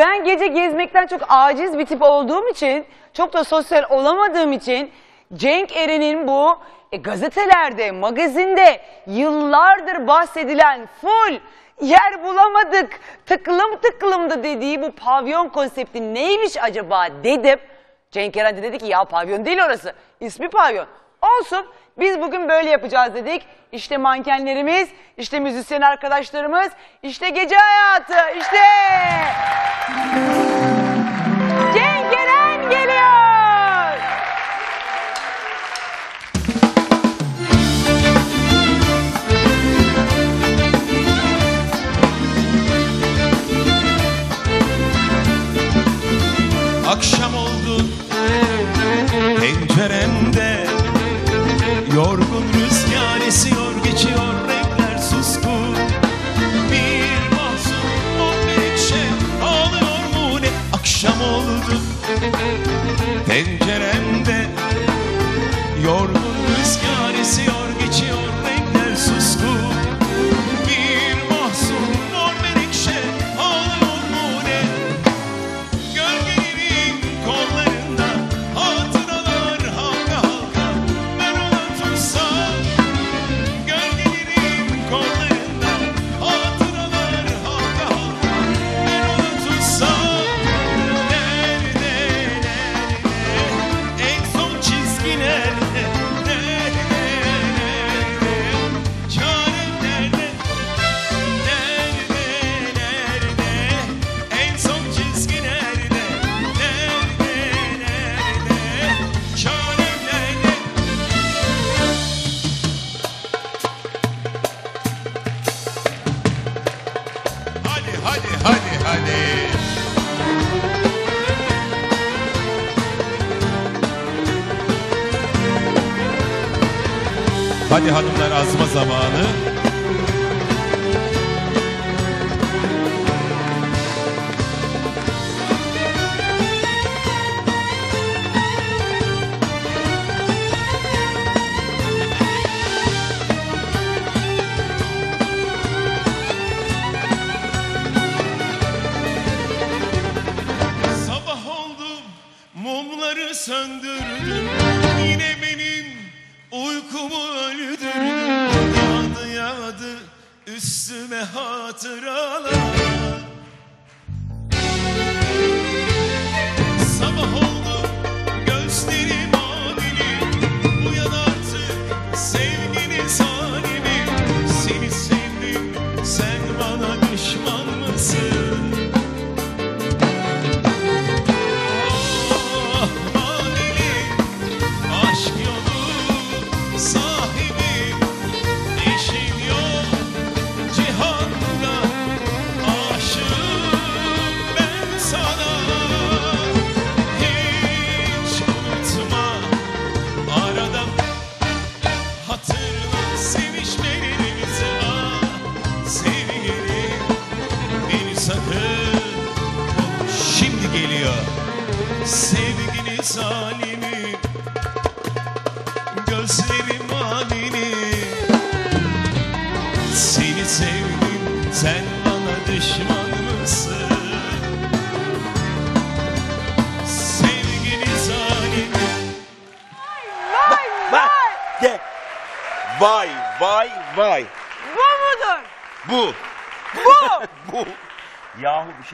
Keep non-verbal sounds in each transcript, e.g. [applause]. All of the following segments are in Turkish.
Ben gece gezmekten çok aciz bir tip olduğum için, çok da sosyal olamadığım için Cenk Eren'in bu e, gazetelerde, magazinde yıllardır bahsedilen full yer bulamadık, tıklım tıklımdı dediği bu pavyon konsepti neymiş acaba dedim. Cenk Eren de dedi ki ya pavyon değil orası, ismi pavyon. Olsun biz bugün böyle yapacağız dedik. İşte mankenlerimiz, işte müzisyen arkadaşlarımız, işte gece hayatı, işte... Cenk Eren geliyor. Akşam Hadi hanımlar azma zamanı.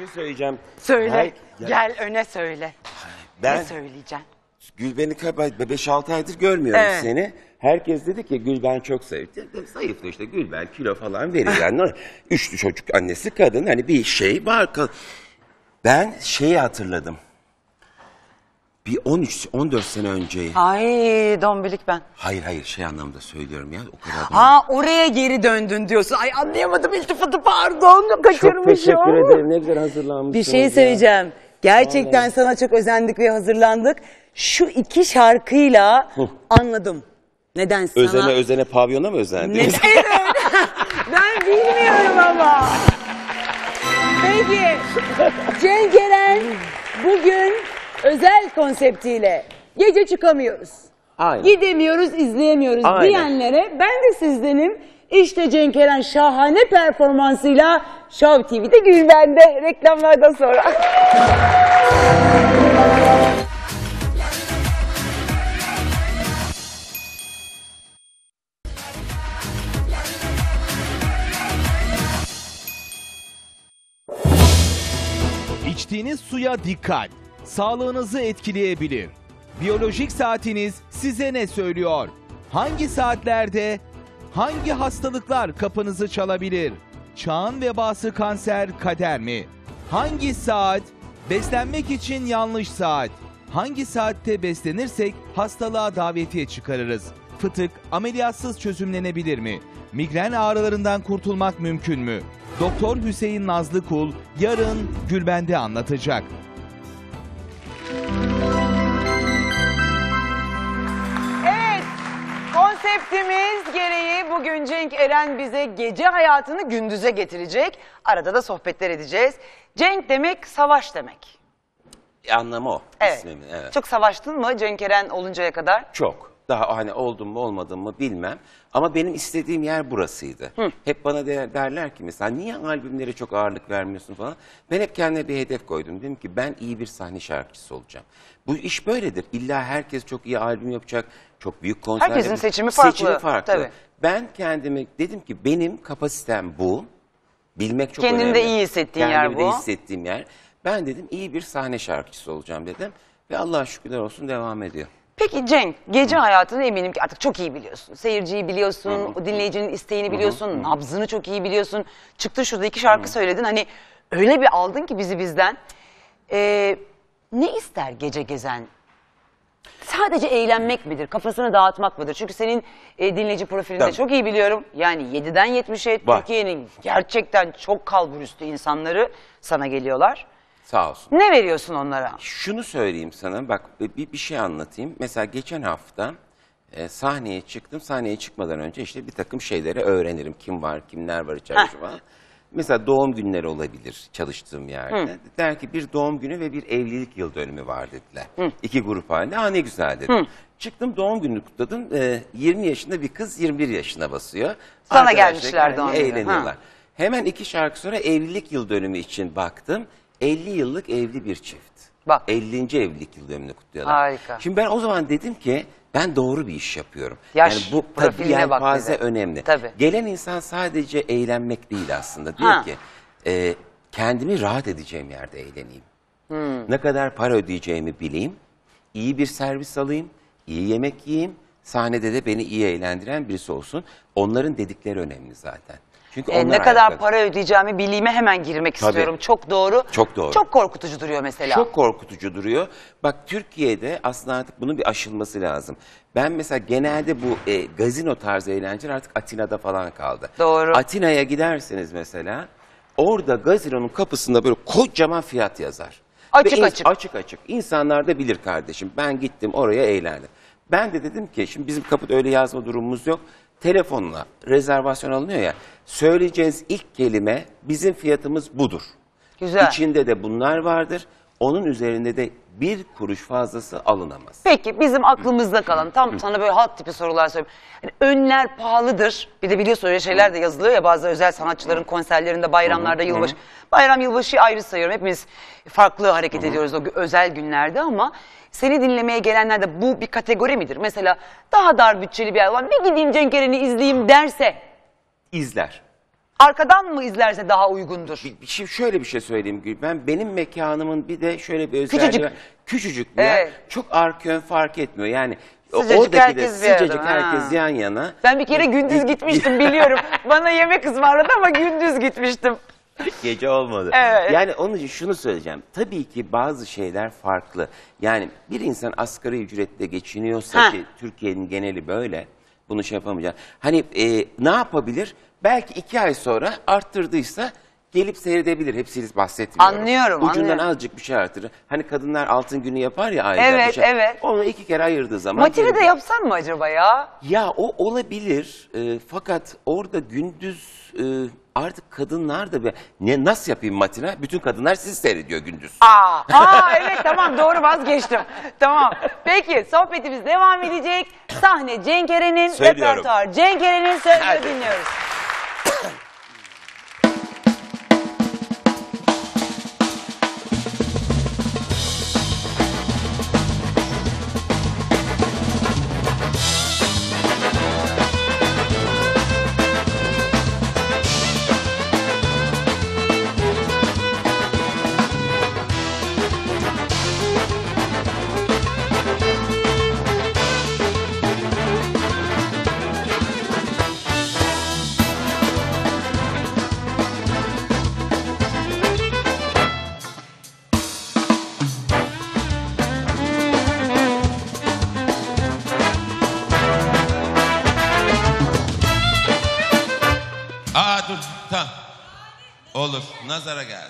Şey söyleyeceğim. Söyle. Hay- ya Gel öne söyle. Ne ben söyleyeceksin? Gülben'i kaybı 5-6 aydır görmüyorum Evet. seni. Herkes dedi ki Gülben çok zayıf. De- Zayıflı işte Gülben kilo falan verir yani. Üçlü çocuk annesi kadın hani bir şey var. Ka- Ben şeyi hatırladım. Bir 13-14 sene önce. Ay dombilik ben. Hayır hayır şey anlamda söylüyorum ya. O kadar da- Ha oraya geri döndün diyorsun. Ay anlayamadım iltifatı pardon. Çok Kaçırmışım. teşekkür ederim. Ne güzel hazırlanmışsınız. Bir şey ya. söyleyeceğim. Gerçekten sana çok özendik ve hazırlandık. Şu iki şarkıyla anladım. Neden sana... Özene özene pavyona mı özendiniz? Ne- [laughs] Evet. ben bilmiyorum ama. Peki. Cenk Eren bugün özel konseptiyle gece çıkamıyoruz. Aynen. Gidemiyoruz, izleyemiyoruz Aynen. diyenlere ben de sizdenim. İşte Cenk Eren şahane performansıyla Show TV'de Gülben'de reklamlardan sonra. İçtiğiniz suya dikkat. Sağlığınızı etkileyebilir. Biyolojik saatiniz size ne söylüyor? Hangi saatlerde hangi hastalıklar kapınızı çalabilir? Çağın vebası kanser kader mi? Hangi saat beslenmek için yanlış saat? Hangi saatte beslenirsek hastalığa davetiye çıkarırız? Fıtık ameliyatsız çözümlenebilir mi? Migren ağrılarından kurtulmak mümkün mü? Doktor Hüseyin Nazlı Kul yarın Gülben'de anlatacak. Konseptimiz gereği bugün Cenk Eren bize gece hayatını gündüze getirecek. Arada da sohbetler edeceğiz. Cenk demek savaş demek. Anlamı o. Evet. ismimin, evet. Çok savaştın mı Cenk Eren oluncaya kadar? Çok. Daha hani oldum mu olmadım mı bilmem. Ama benim istediğim yer burasıydı. Hep bana de- derler ki mesela niye albümlere çok ağırlık vermiyorsun falan. Ben hep kendime bir hedef koydum. Dedim ki ben iyi bir sahne şarkıcısı olacağım. Bu iş böyledir. İlla herkes çok iyi albüm yapacak. Çok büyük konser Herkesin yapacak. seçimi farklı, Seçimi farklı. tabii. Ben kendime dedim ki benim kapasitem bu. Bilmek çok Kendinde önemli. iyi hissettiğin yer Kendimde bu. hissettiğim yer. Ben dedim iyi bir sahne şarkıcısı olacağım dedim. Ve Allah'a şükürler olsun devam ediyor. Peki Cenk, gece hayatını eminim ki artık çok iyi biliyorsun. Seyirciyi biliyorsun, o dinleyicinin isteğini biliyorsun, nabzını çok iyi biliyorsun. Çıktın şurada iki şarkı söyledin. Hani öyle bir aldın ki bizi bizden. Ee, ne ister gece gezen? Sadece eğlenmek midir? Kafasını dağıtmak mıdır? Çünkü senin e, dinleyici profilinde Tabii. çok iyi biliyorum. Yani 7'den 70'e Var. Türkiye'nin gerçekten çok kalburüstü insanları sana geliyorlar. Sağ olsun. Ne veriyorsun onlara? Şunu söyleyeyim sana bak bir, bir şey anlatayım. Mesela geçen hafta e, sahneye çıktım. Sahneye çıkmadan önce işte bir takım şeyleri öğrenirim. Kim var, kimler var içeride falan. Mesela doğum günleri olabilir çalıştığım yerde. Der ki bir doğum günü ve bir evlilik yıl dönümü var dediler. İki grup halinde. Aa ne güzel dedim. Çıktım doğum gününü kutladım. E, 20 yaşında bir kız 21 yaşına basıyor. Sana Arkadaşlar gelmişler doğum günü. Eğleniyorlar. Ha. Hemen iki şarkı sonra evlilik yıl dönümü için baktım. 50 yıllık evli bir çift. Bak. 50. evlilik yıl dönümünü kutluyorlar. Harika. Şimdi ben o zaman dedim ki ben doğru bir iş yapıyorum. Yaş yani bu tabii yelpaze dedi. önemli. Tabii. Gelen insan sadece eğlenmek değil aslında. Diyor Ha. ki e, kendimi rahat edeceğim yerde eğleneyim. Hmm. Ne kadar para ödeyeceğimi bileyim. iyi bir servis alayım. iyi yemek yiyeyim. Sahnede de beni iyi eğlendiren birisi olsun. Onların dedikleri önemli zaten. Çünkü E, ne kadar ayakta- para ödeyeceğimi bilime hemen girmek Tabii. istiyorum. Çok doğru. Çok doğru. Çok korkutucu duruyor mesela. Çok korkutucu duruyor. Bak Türkiye'de aslında artık bunun bir aşılması lazım. Ben mesela genelde bu e, gazino tarzı eğlenceler artık Atina'da falan kaldı. Doğru. Atina'ya giderseniz mesela orada gazinonun kapısında böyle kocaman fiyat yazar. Açık Ve açık. Açık açık. İnsanlar da bilir kardeşim. Ben gittim oraya eğlendim. Ben de dedim ki şimdi bizim kapıda öyle yazma durumumuz yok. Telefonla rezervasyon alınıyor ya. Söyleyeceğiniz ilk kelime bizim fiyatımız budur. Güzel. İçinde de bunlar vardır. Onun üzerinde de bir kuruş fazlası alınamaz. Peki bizim aklımızda kalan tam sana böyle halk tipi sorular soruyorum. Hani önler pahalıdır. Bir de biliyorsun öyle şeyler de yazılıyor ya bazı özel sanatçıların konserlerinde, bayramlarda, yılbaşı. Bayram, yılbaşı ayrı sayıyorum. Hepimiz farklı hareket ediyoruz o gü- özel günlerde ama seni dinlemeye gelenler de bu bir kategori midir? Mesela daha dar bütçeli bir adam bir gideyim Cenk Eren'i izleyeyim derse İzler. Arkadan mı izlerse daha uygundur? Bir, bir şey, şöyle bir şey söyleyeyim Gülben. Benim mekanımın bir de şöyle bir özelliği Küçücük. var. Küçücük bir yer. Evet. Çok arkön fark etmiyor. Yani o- Sıcacık oradaki de herkes bir arada, sıcacık ha. herkes yan yana. Ben bir kere gündüz gitmiştim biliyorum. [laughs] Bana yemek ısmarladı ama gündüz gitmiştim. Gece olmadı. Evet. Yani onun için şunu söyleyeceğim. Tabii ki bazı şeyler farklı. Yani bir insan asgari ücretle geçiniyorsa Ha. ki Türkiye'nin geneli böyle. Bunu şey yapamayacak. Hani e, ne yapabilir? Belki iki ay sonra arttırdıysa gelip seyredebilir. Hepsini bahsetmiyorum. Anlıyorum, Ucundan anlıyorum. azıcık bir şey artırır. Hani kadınlar altın günü yapar ya ayda Evet, bir şey. evet. Onu iki kere ayırdığı zaman. Matine de gelir. yapsam mı acaba ya? Ya o olabilir. Ee, fakat orada gündüz e, artık kadınlar da be, ne nasıl yapayım matine? Bütün kadınlar sizi seyrediyor gündüz. Aa, aa evet tamam doğru vazgeçtim. Tamam. Peki sohbetimiz devam edecek. Sahne Cenk Eren'in, Söylüyorum. repertuar Cenk Eren'in sözünü Hadi. dinliyoruz. מה זה רגל?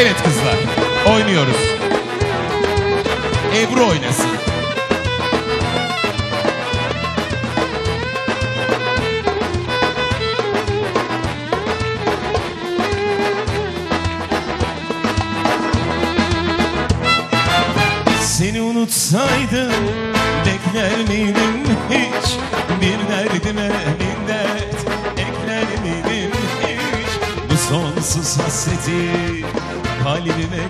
Evet kızlar, oynuyoruz. Ebru oynasın. Seni unutsaydım bekler miydim hiç Bir derdime bin dert ekler miydim hiç Bu sonsuz hasreti halime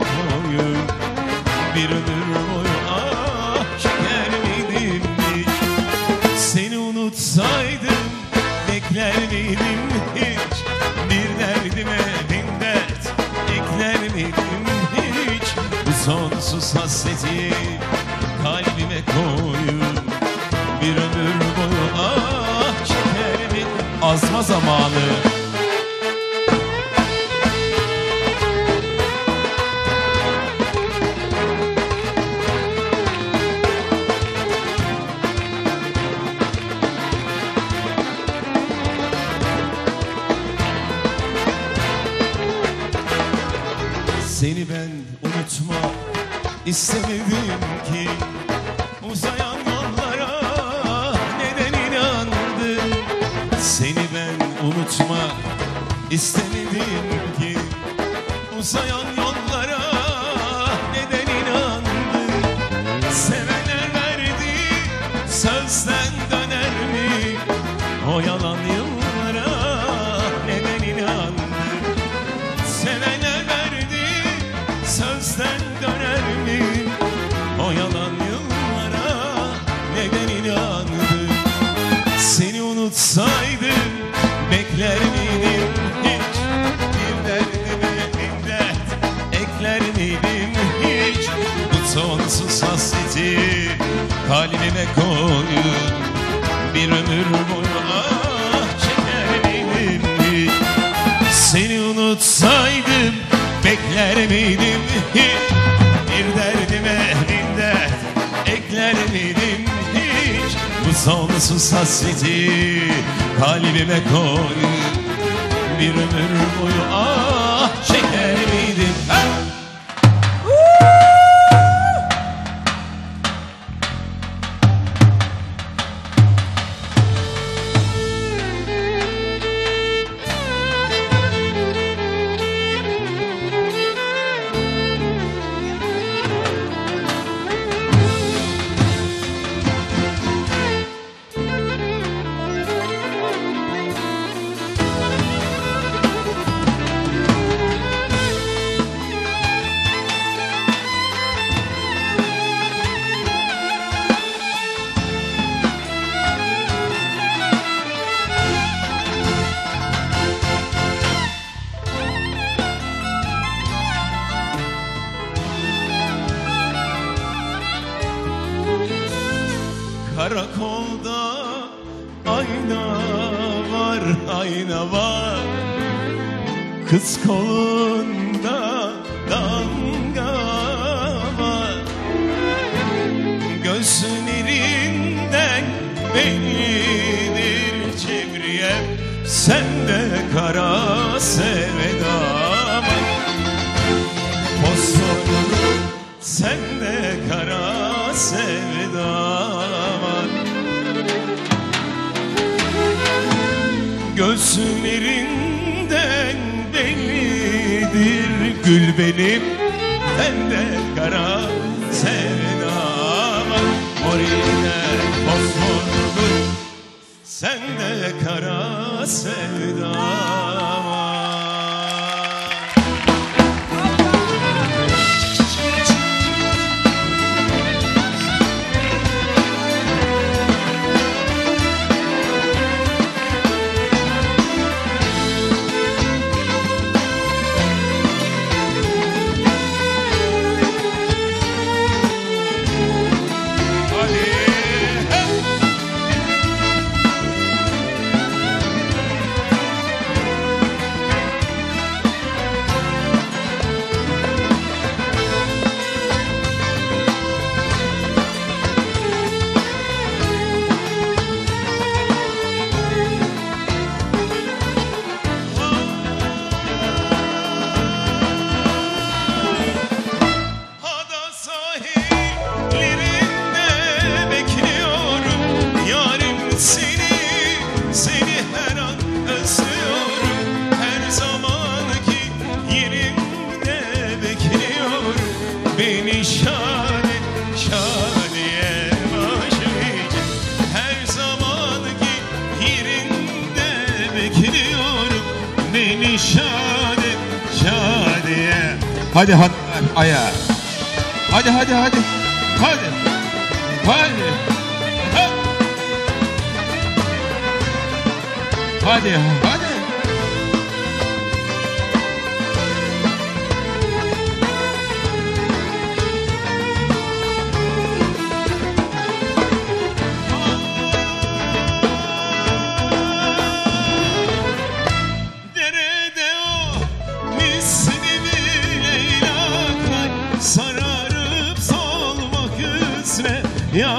Kız kolunda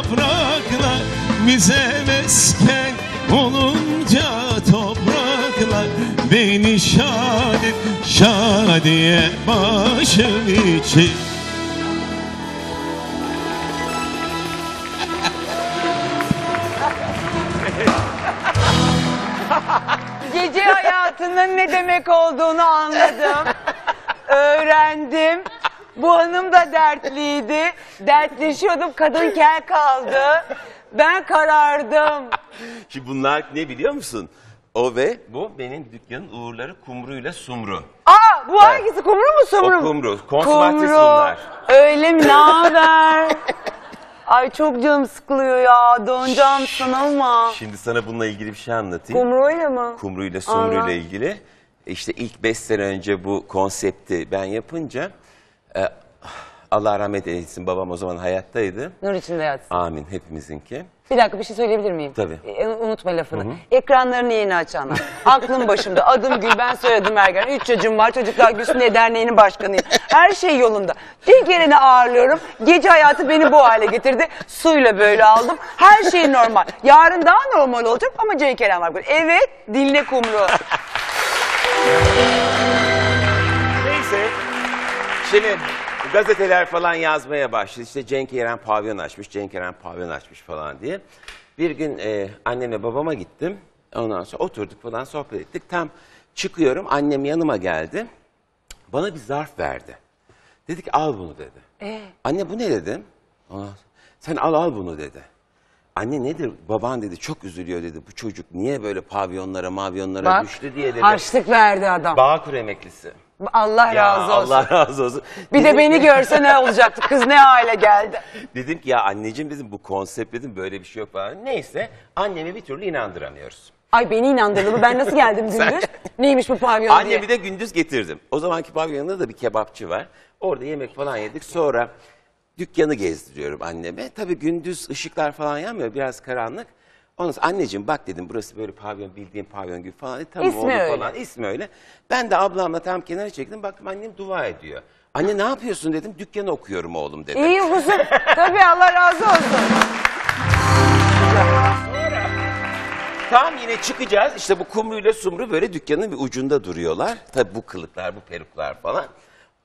yapraklar Bize mesken olunca topraklar Beni şad et şadiye başım için Gece hayatının ne demek olduğunu anladım. Öğrendim. Bu hanım da dertliydi. Dertleşiyordum. Kadın kel kaldı. Ben karardım. Şimdi bunlar ne biliyor musun? O ve bu benim dükkanın uğurları kumruyla sumru. Aa bu hangisi? Kumru mu sumru O mu? kumru. Konsumatris Kumru. bunlar. Öyle mi? Ne haber? Ay çok canım sıkılıyor ya. Donacağım sana ama. Şimdi sana bununla ilgili bir şey anlatayım. Kumruyla mı? Kumruyla sumruyla Anlat. ilgili. İşte ilk beş sene önce bu konsepti ben yapınca Allah rahmet eylesin babam o zaman hayattaydı. Nur içinde yatsın. Amin hepimizinki. Bir dakika bir şey söyleyebilir miyim? Tabii. Ee, unutma lafını. Ekranlarını yeni açanlar. Aklım başımda. Adım Gül, ben soyadım Ergen. Üç çocuğum var. Çocuklar Gülsün diye derneğinin başkanıyım. Her şey yolunda. Cenk yerine ağırlıyorum. Gece hayatı beni bu hale getirdi. Suyla böyle aldım. Her şey normal. Yarın daha normal olacak ama Cenk Eren var. Evet, dinle kumru. Neyse. Şimdi gazeteler falan yazmaya başladı. İşte Cenk Eren pavyon açmış, Cenk Eren pavyon açmış falan diye. Bir gün e, annemle babama gittim. Ondan sonra oturduk falan sohbet ettik. Tam çıkıyorum annem yanıma geldi. Bana bir zarf verdi. Dedi ki al bunu dedi. Anne bu ne dedim. Sonra, Sen al al bunu dedi. Anne nedir baban dedi çok üzülüyor dedi. Bu çocuk niye böyle pavyonlara mavyonlara Bak, düştü diye dedi. harçlık verdi adam. Bağkur emeklisi. Allah Ya razı olsun. Allah razı olsun. Bir de beni görse ne olacaktı? Kız ne hale geldi? [laughs] Dedim ki ya anneciğim dedim bu konsept dedim böyle bir şey yok falan. Neyse annemi bir türlü inandıramıyoruz. Ay beni inandırdı mı? Ben nasıl geldim [laughs] gündüz? Neymiş bu pavyon diye? Annemi de gündüz getirdim. O zamanki pavyonda da bir kebapçı var. Orada yemek falan yedik. Sonra dükkanı gezdiriyorum anneme. Tabii gündüz ışıklar falan yanmıyor biraz karanlık. Ondan sonra anneciğim bak dedim burası böyle pavyon bildiğim pavyon gibi falan. E, tamam İsmi oldu öyle. falan ismi öyle. Ben de ablamla tam kenara çektim baktım annem dua ediyor. Anne ne yapıyorsun dedim dükkanı okuyorum oğlum dedim. İyi huzur. [laughs] Tabii Allah razı olsun. Tam yine çıkacağız. İşte bu Kumru ile Sumru böyle dükkanın bir ucunda duruyorlar. Tabii bu kılıklar, bu peruklar falan.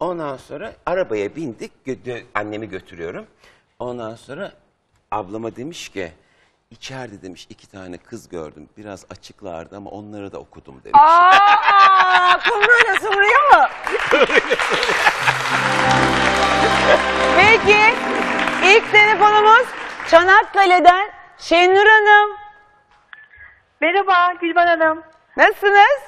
Ondan sonra arabaya bindik. gö- annemi götürüyorum. Ondan sonra ablama demiş ki içeride demiş iki tane kız gördüm. Biraz açıklardı ama onları da okudum demiş. Aa, kumruyla sımrıyor mu? Peki, ilk telefonumuz Çanakkale'den Şenur Hanım. Merhaba Gülben Hanım. Nasılsınız?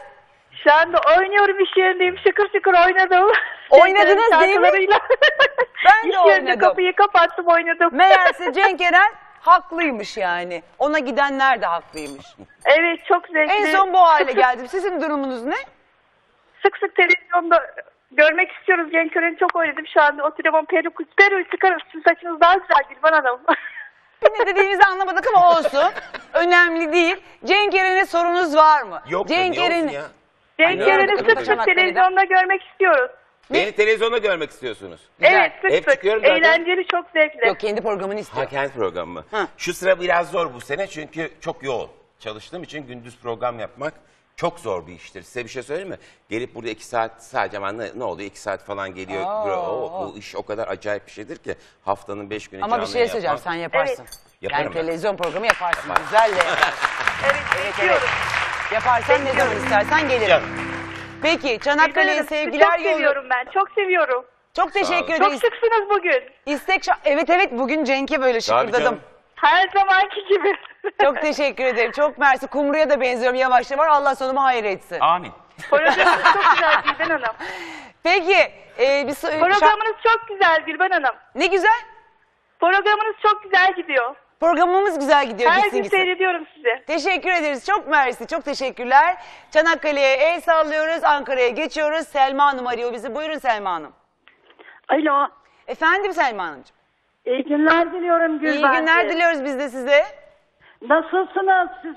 Şu anda oynuyorum iş yerindeyim. Şıkır şıkır oynadım. Oynadınız değil mi? [laughs] Ben de oynadım. kapıyı kapattım oynadım. Meğerse [laughs] Cenk Eren haklıymış yani. Ona gidenler de haklıymış. evet çok zevkli. En son bu hale [laughs] geldim. Sizin durumunuz ne? Sık sık televizyonda görmek istiyoruz. Cenk Eren'i çok oynadım şu anda. Oturuyorum peruk, peruğu çıkarıp sizin saçınız daha güzel Gülben Hanım. Ne dediğinizi anlamadık ama olsun. Önemli değil. Cenk Eren'e sorunuz var mı? Yok Cenk Eren'i-? Cenk Eren'i sık sık televizyonda görmek istiyoruz. Beni televizyonda görmek istiyorsunuz. Evet sık Hep sık. çıkıyorum zaten. Eğlenceli çok zevkli. Yok kendi programını istiyor. Ha kendi programı mı? Ha. Şu sıra biraz zor bu sene çünkü çok yoğun. Çalıştığım için gündüz program yapmak çok zor bir iştir. Size bir şey söyleyeyim mi? Gelip burada iki saat sadece ama ne, ne oluyor? iki saat falan geliyor. Aa. O, bu iş o kadar acayip bir şeydir ki haftanın beş günü Ama bir canlı şey yayın söyleyeceğim yapmak- sen yaparsın. Evet. Yaparım yani ben. televizyon programı yaparsın. Yaparım. Güzel de yaparsın. Evet, evet evet. Yaparsan ne zaman istersen gelirim. Canım. Peki Çanakkale'ye Hanım, sevgiler çok seviyorum ben. Çok seviyorum. Çok teşekkür. Çok ederiz. şıksınız bugün. İstek şa- Evet evet bugün Cenk'e böyle Tabii şıkırdadım. canım. Her zamanki gibi. [laughs] Çok teşekkür ederim. Çok mersi. Kumru'ya da benziyorum. Yavaş yavaş. Allah sonumu hayır etsin. Amin. Programınız çok [laughs] güzel Gülben Hanım. Peki. E, bir so- şa- Programınız çok güzel Gülben Hanım. Ne güzel. Programınız çok güzel gidiyor. Programımız güzel gidiyor. Her gitsin gün gitsin. seyrediyorum sizi. Teşekkür ederiz. Çok mersi. Çok teşekkürler. Çanakkale'ye el sallıyoruz. Ankara'ya geçiyoruz. Selma Hanım arıyor bizi. Buyurun Selma Hanım. Alo. Efendim Selma Hanımcığım. İyi günler diliyorum Gülben. İyi günler diliyoruz biz de size. Nasılsınız siz?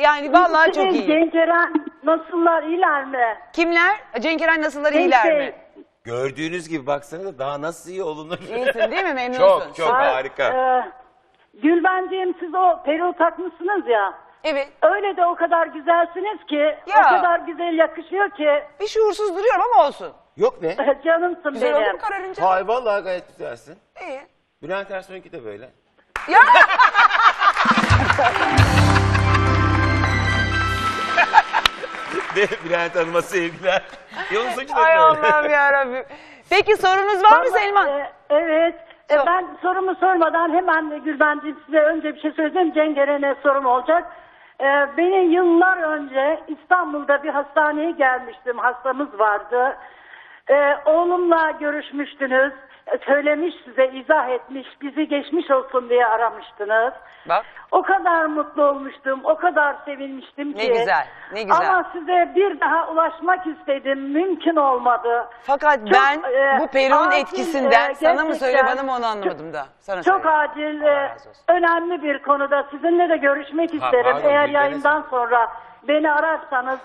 Yani vallahi çok iyi. Cenk Eren nasıllar iyiler mi? Kimler? Cenk Eren nasıllar Cenk iyiler Bey, mi? Gördüğünüz gibi baksanıza daha nasıl iyi olunur. İyisin değil mi? [laughs] Memnunsun. çok çok ha, harika. e, Gülbenciğim siz o peruğu takmışsınız ya. Evet. Öyle de o kadar güzelsiniz ki, Ya. o kadar güzel yakışıyor ki. Bir şuursuz duruyorum ama olsun. Yok be. [laughs] Canımsın Güzel oldu benim. mu kararınca? Hay vallahi gayet güzelsin. İyi. Bülent Ersoy'unki de böyle. Ya! [laughs] De Bülent Hanım'a sevgiler. Yolun saçı da Ay böyle. Allah'ım yarabbim. Peki sorunuz var mı Selman? e, evet. E, Sor. ben sorumu sormadan hemen Gülbenciğim size önce bir şey söyleyeyim. Cenk Eren'e sorum olacak. E, beni yıllar önce İstanbul'da bir hastaneye gelmiştim. Hastamız vardı. E, oğlumla görüşmüştünüz. Söylemiş size, izah etmiş. Bizi geçmiş olsun diye aramıştınız. Bak. O kadar mutlu olmuştum, o kadar sevinmiştim Ne ki. güzel, ne güzel. Ama size bir daha ulaşmak istedim, mümkün olmadı. Fakat Çok, ben e, bu peruğun acil, etkisinden e, sana mı söyle gerçekten bana mı onu anlamadım da. Sana Çok söyle. acil, Allah e, razı olsun. önemli bir konuda sizinle de görüşmek isterim. pardon, Eğer yayından sonra beni ararsanız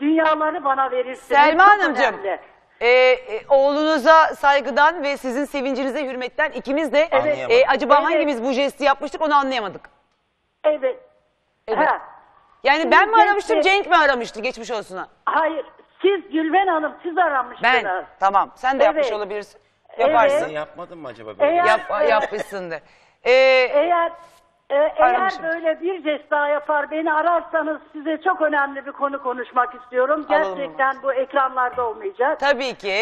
dünyaları bana verirsiniz. Selma Çok Hanımcığım. önemli. E, e, oğlunuza saygıdan ve sizin sevincinize hürmetten ikimiz de Evet. e, acaba Evet. hangimiz bu jesti yapmıştık onu anlayamadık. Evet. Evet. Ha. Yani ben mi Cenk aramıştım Bey- Cenk mi aramıştı geçmiş olsuna? Hayır, siz Gülben Hanım siz aramıştınız. Ben. Tamam sen de yapmış Evet. olabilirsin. Yaparsın. Sen yapmadın mı acaba böyle? Eğer- Yap, Evet. yapmışsındır. Ee, Eğer e, eğer böyle bir jest daha yapar beni ararsanız size çok önemli bir konu konuşmak istiyorum. Alalım Gerçekten bu ekranlarda olmayacak. tabii ki.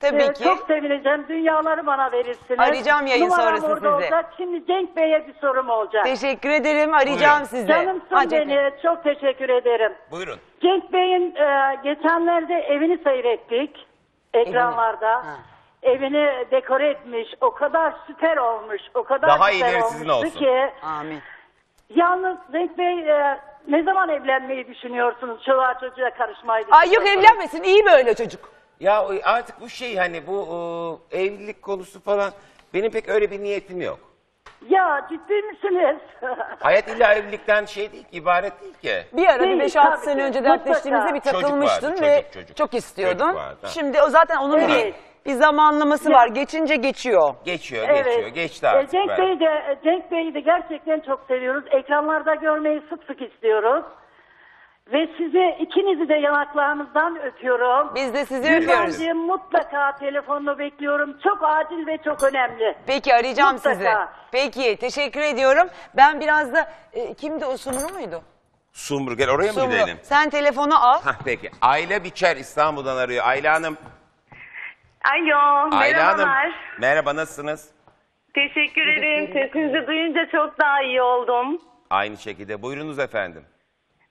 Tabii Ee, ki. Çok sevineceğim. Dünyaları bana verirsiniz. Arayacağım yayın Numaram sonrası orada sizi. olacak. Şimdi Cenk Bey'e bir sorum olacak. Teşekkür ederim. Arayacağım Buyurun. sizi. Canımsın Bey. beni. Çok teşekkür ederim. Buyurun. Cenk Bey'in e, geçenlerde evini seyrettik. Ekranlarda. Ha. Evini dekore etmiş. O kadar süper olmuş. O kadar Daha iyileri olmuştu sizin olsun. ki. Amin. Yalnız Cenk Bey e, ne zaman evlenmeyi düşünüyorsunuz? Çoluğa çocuğa karışmayı Ay yok düşünüyorsunuz? evlenmesin. iyi böyle çocuk. Ya o- artık bu şey hani bu e, evlilik konusu falan Benim pek öyle bir niyetim yok. Ya ciddi misiniz? [laughs] Hayat illa evlilikten şey değil ki, ibaret değil ki. Bir ara bir Değil, 5-6 tabii sene ki. önce Mutlaka. dertleştiğimizde bir Çocuk takılmıştın vardı, ve çocuk, çocuk. çok istiyordun. Çocuk vardı. Şimdi o zaten onun Evet. bir bir zamanlaması var. Geçince geçiyor. Geçiyor, geçiyor, geçti artık. Cenk ben. Bey'i de, Cenk Bey'i de gerçekten çok seviyoruz. Ekranlarda görmeyi sık sık istiyoruz. Ve sizi ikinizi de yanaklarınızdan öpüyorum. Biz de sizi öpüyoruz. Gülbencim mutlaka telefonunu bekliyorum. Çok acil ve çok önemli. Peki arayacağım Mutlaka. sizi. Peki teşekkür ediyorum. Ben biraz da e, kimdi o Sumru muydu? Sumru gel oraya mı Sumru. gidelim? Sen telefonu al. Hah peki. Ayla Biçer İstanbul'dan arıyor. Ayla Hanım. Alo, Ayla Hanım. merhabalar. Merhaba nasılsınız? Teşekkür ederim. Sesinizi duyunca çok daha iyi oldum. Aynı şekilde. Buyurunuz efendim.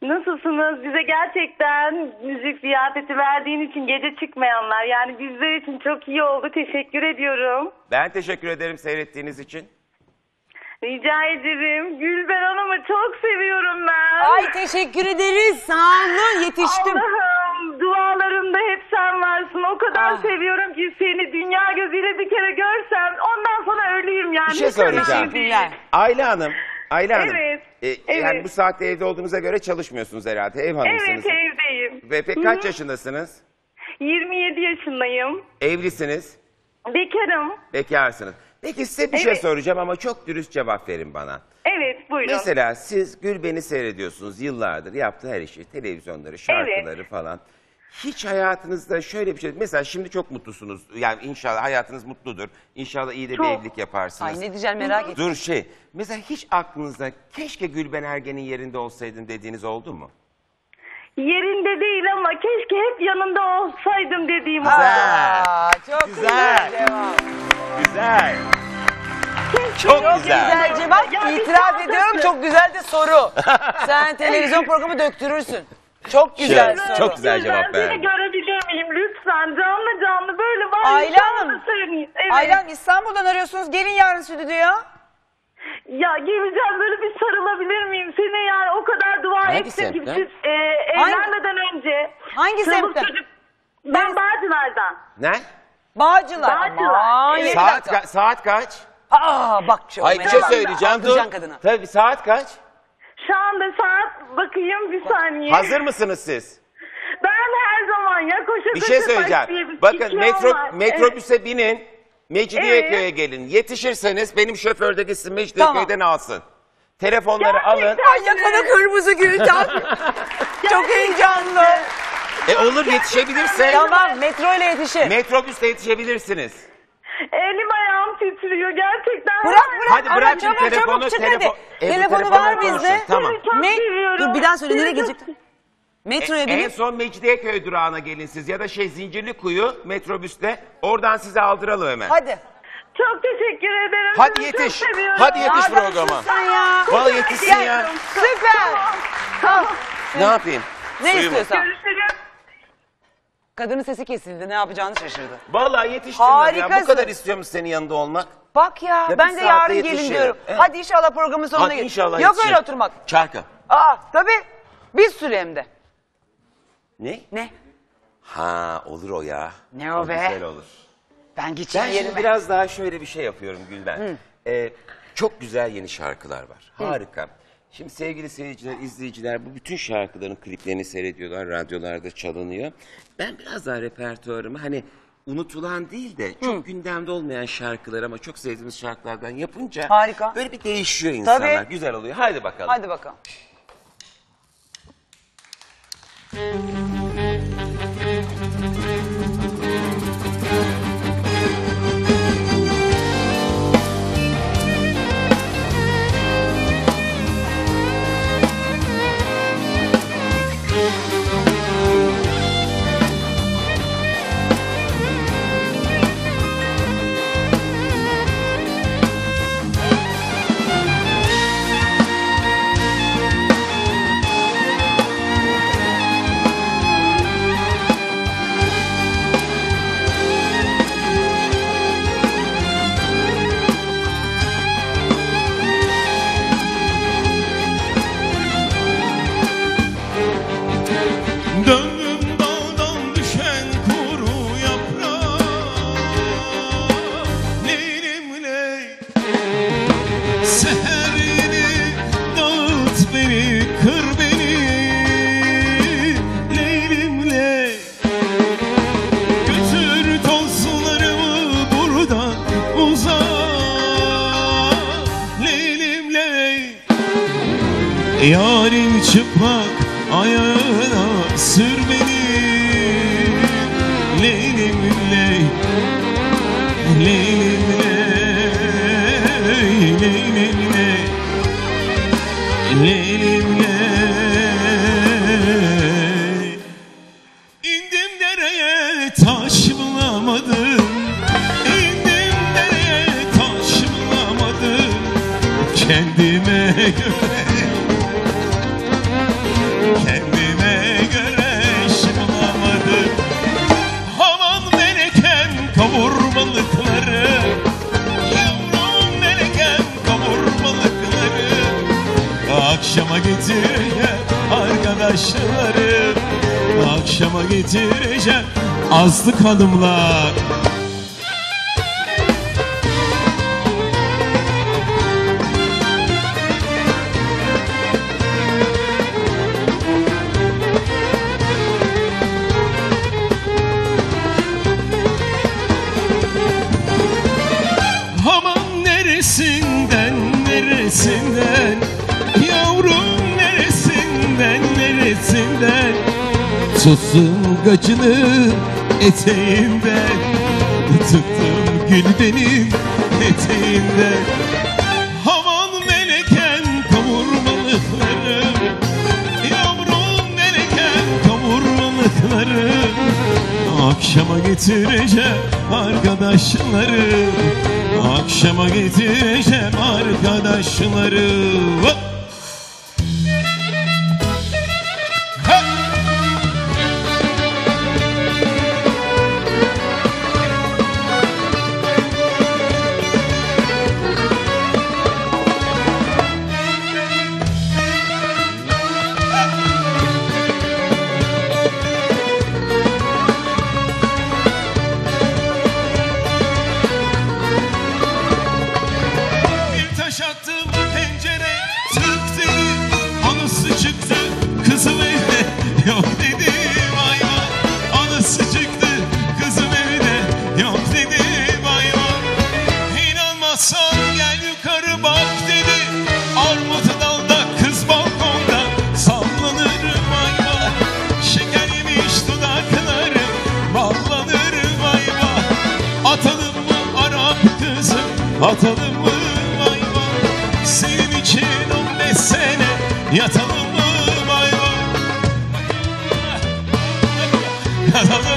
Nasılsınız? Bize gerçekten müzik ziyafeti verdiğin için gece çıkmayanlar. Yani bizler için çok iyi oldu. Teşekkür ediyorum. Ben teşekkür ederim seyrettiğiniz için. Rica ederim. Gülben Hanım'ı çok seviyorum ben. Ay teşekkür ederiz. Sağ olun yetiştim. Allah'ım dualarımda hep sen varsın. O kadar Ah. seviyorum ki seni dünya gözüyle bir kere görsem ondan sonra öleyim yani. Bir şey Hiç önemli söyleyeceğim. değil. Teşekkürler. Ayla Hanım. Ayla Hanım. Evet, e, evet. Yani bu saatte evde olduğunuza göre çalışmıyorsunuz herhalde. Ev hanımısınız. Evet evdeyim. Ve pek Hı kaç hı. yaşındasınız? 27 yaşındayım. Evlisiniz. Bekarım. Bekarsınız. Peki size bir şey Evet. soracağım ama çok dürüst cevap verin bana. Evet buyurun. Mesela siz Gülben'i seyrediyorsunuz yıllardır yaptığı her işi, televizyonları, şarkıları falan. Hiç hayatınızda şöyle bir şey, mesela şimdi çok mutlusunuz. Yani inşallah hayatınız mutludur. İnşallah iyi de bir Çok. evlilik Ay yaparsınız. ne diyeceğim merak ettim. Dur şey, mesela hiç aklınızda keşke Gülben Ergen'in yerinde olsaydın dediğiniz oldu mu? Yerinde değil ama keşke hep yanında olsaydım dediğim oldu. Aa, çok güzel, Güzel. cevap. Çok yok güzel. Güzel cevap. Ya İtiraf ediyorum çok güzel de soru. [laughs] Sen televizyon programı döktürürsün. Çok güzel Şey, soru. çok güzel cevap Ben seni verdi. görebilir miyim lütfen? Canlı canlı böyle var. Ayla Hanım. Evet. Aylan İstanbul'dan arıyorsunuz. Gelin yarın stüdyoya. Ya geleceğim böyle bir sarılabilir miyim? Seni yani o kadar dua Hangi ettim ki siz e, evlenmeden önce. Hangi semtten? çocuk- Ben Bağcılar'dan. Ne? Bağcılar. Bağcılar. Aman, Evet. yedi Saat, ka- saat kaç? Aa bak çok Ay bir şey söyleyeceğim. Dur. Tabii saat kaç? Şu anda saat bakayım bir saniye. Hazır mısınız siz? Ben her zaman ya koşa Bir koşa şey söyleyeceğim. başlayıp Bakın metro, var. metrobüse binin. Mecidiyeköy'e Evet. gelin. Yetişirseniz benim şoför de gitsin Mecidiyeköy'den alsın. Telefonları Gerçekten. alın. Ay yakana kırmızı gül [laughs] çok heyecanlı. E olur yetişebilirse. Tamam metro ile yetişir. Metrobüste yetişebilirsiniz. Elim ayağım titriyor gerçekten. Bırak bırak. Hadi bırak çabuk, şimdi telefonu, Çabuk çık telefon- hadi. Bu Telefonu var bizde. tamam. Seviyorum. Dur bir daha söyle nereye gidecektin? [laughs] Metroya E, binip. en son Mecidiyeköy durağına gelin siz ya da şey Zincirlikuyu metrobüste. Oradan sizi aldıralım hemen. Hadi. Çok teşekkür ederim. Hadi Sizi yetiş. Hadi yetiş Adamsın programa. ya. Vallahi yetişsin ya. Süper. Al. Ne yapayım? Ne Suyu mu? istiyorsan. Görüşürüz. Kadının sesi kesildi. Ne yapacağını şaşırdı. Vallahi yetiştin ya. Bu Harikasın. kadar istiyormuş senin yanında olmak. Bak ya, Ya bir ben de saatte yarın gelin yetişirim. diyorum. Evet. Hadi inşallah programın sonuna Hadi gelin. inşallah Yok yetişirim. öyle oturmak. Çarkı. Aa tabii. Bir sürü hem de. Ne? Ne? Ha olur o ya. Ne o be? Güzel olur. Ben geçeyim Ben yerime. şimdi biraz daha şöyle bir şey yapıyorum Gülben. Ee, çok güzel yeni şarkılar var. Harika. Şimdi sevgili seyirciler, izleyiciler bu bütün şarkıların kliplerini seyrediyorlar, radyolarda çalınıyor. Ben biraz daha repertuarımı hani unutulan değil de çok gündemde olmayan şarkılar ama çok sevdiğimiz şarkılardan yapınca Harika. böyle bir değişiyor insanlar. Tabii. Güzel oluyor. Haydi bakalım. Hadi bakalım. Azlık hanımlar Akşama That's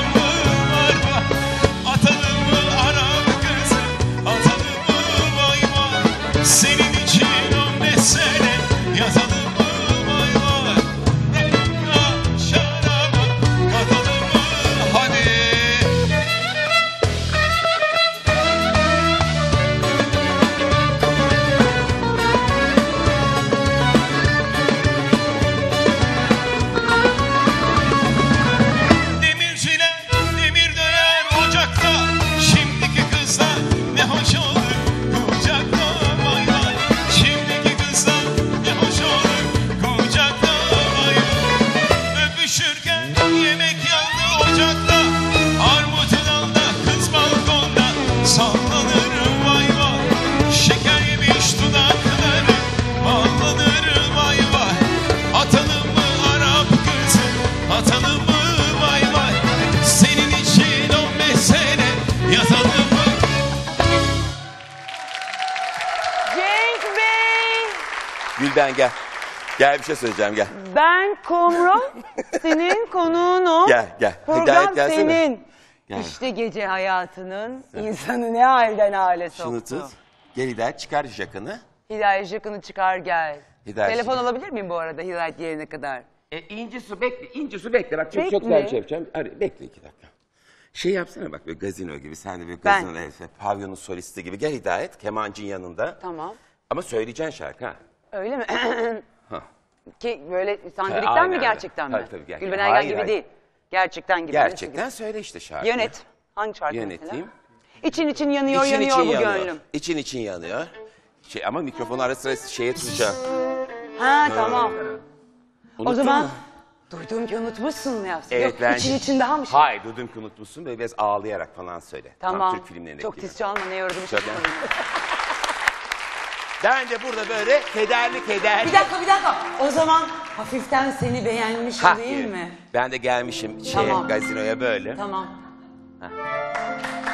bir şey söyleyeceğim gel. ben Kumru, [laughs] senin konuğunum. Gel, gel. Program Gayet gelsene. senin. Gel. İşte gece hayatının insanı ne halden hale soktu. Şunu tut. Gel Hidayet çıkar jakanı. Hidayet Jakın'ı çıkar gel. Hidayet Telefon Jakın. alabilir miyim bu arada Hidayet gelene kadar? E, inci su bekle, inci su bekle. Bak çok Bekle. çok güzel bir şey yapacağım. Hadi bekle iki dakika. Şey yapsana bak böyle gazino gibi. Sen de böyle Ben. gazino herifi, pavyonun solisti gibi. Gel Hidayet, kemancın yanında. Tamam. Ama söyleyeceksin şarkı ha. Öyle mi? Ha. Ki böyle Ha, sandirikten aynen mi gerçekten mi? Tabii, tabii, Gülben. Ergen Hayır, gibi hayır. değil. Gerçekten gibi. Gerçekten söyle işte şarkı. Yönet. Hangi şarkı Yöneteyim. mesela? İçin için yanıyor İçin yanıyor için bu yanıyor. gönlüm. İçin için yanıyor. Şey, ama mikrofonu ara sıra şeye tutacağım. Ha tamam. o Unuttun zaman mu? duydum ki unutmuşsun yapsın. Evet Yok ben... için için daha mı şey? Hayır duydum ki unutmuşsun böyle biraz ağlayarak falan söyle. Tam Tamam. Türk filmlerindeki Çok gibi. tiz çalma ne yorulmuş. [laughs] Ben de burada böyle kederli kederli. Bir dakika bir dakika. O zaman hafiften seni beğenmiş Ha, değil mi? Ben de gelmişim şeye, Tamam. gazinoya böyle. Tamam. Bir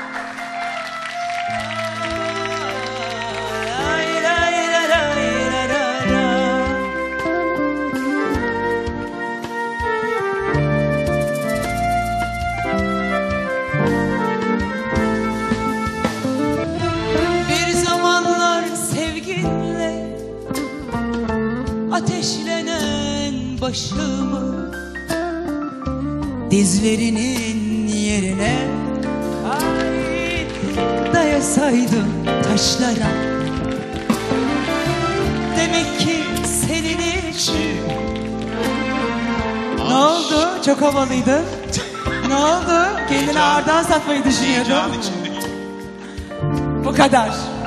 ateşlenen başımı dizlerinin yerine ay, dayasaydım taşlara demek ki senin için ne oldu? Çok havalıydın. ne oldu? Kendini ağırdan satmayı düşünüyordun. Heyecan. Bu kadar.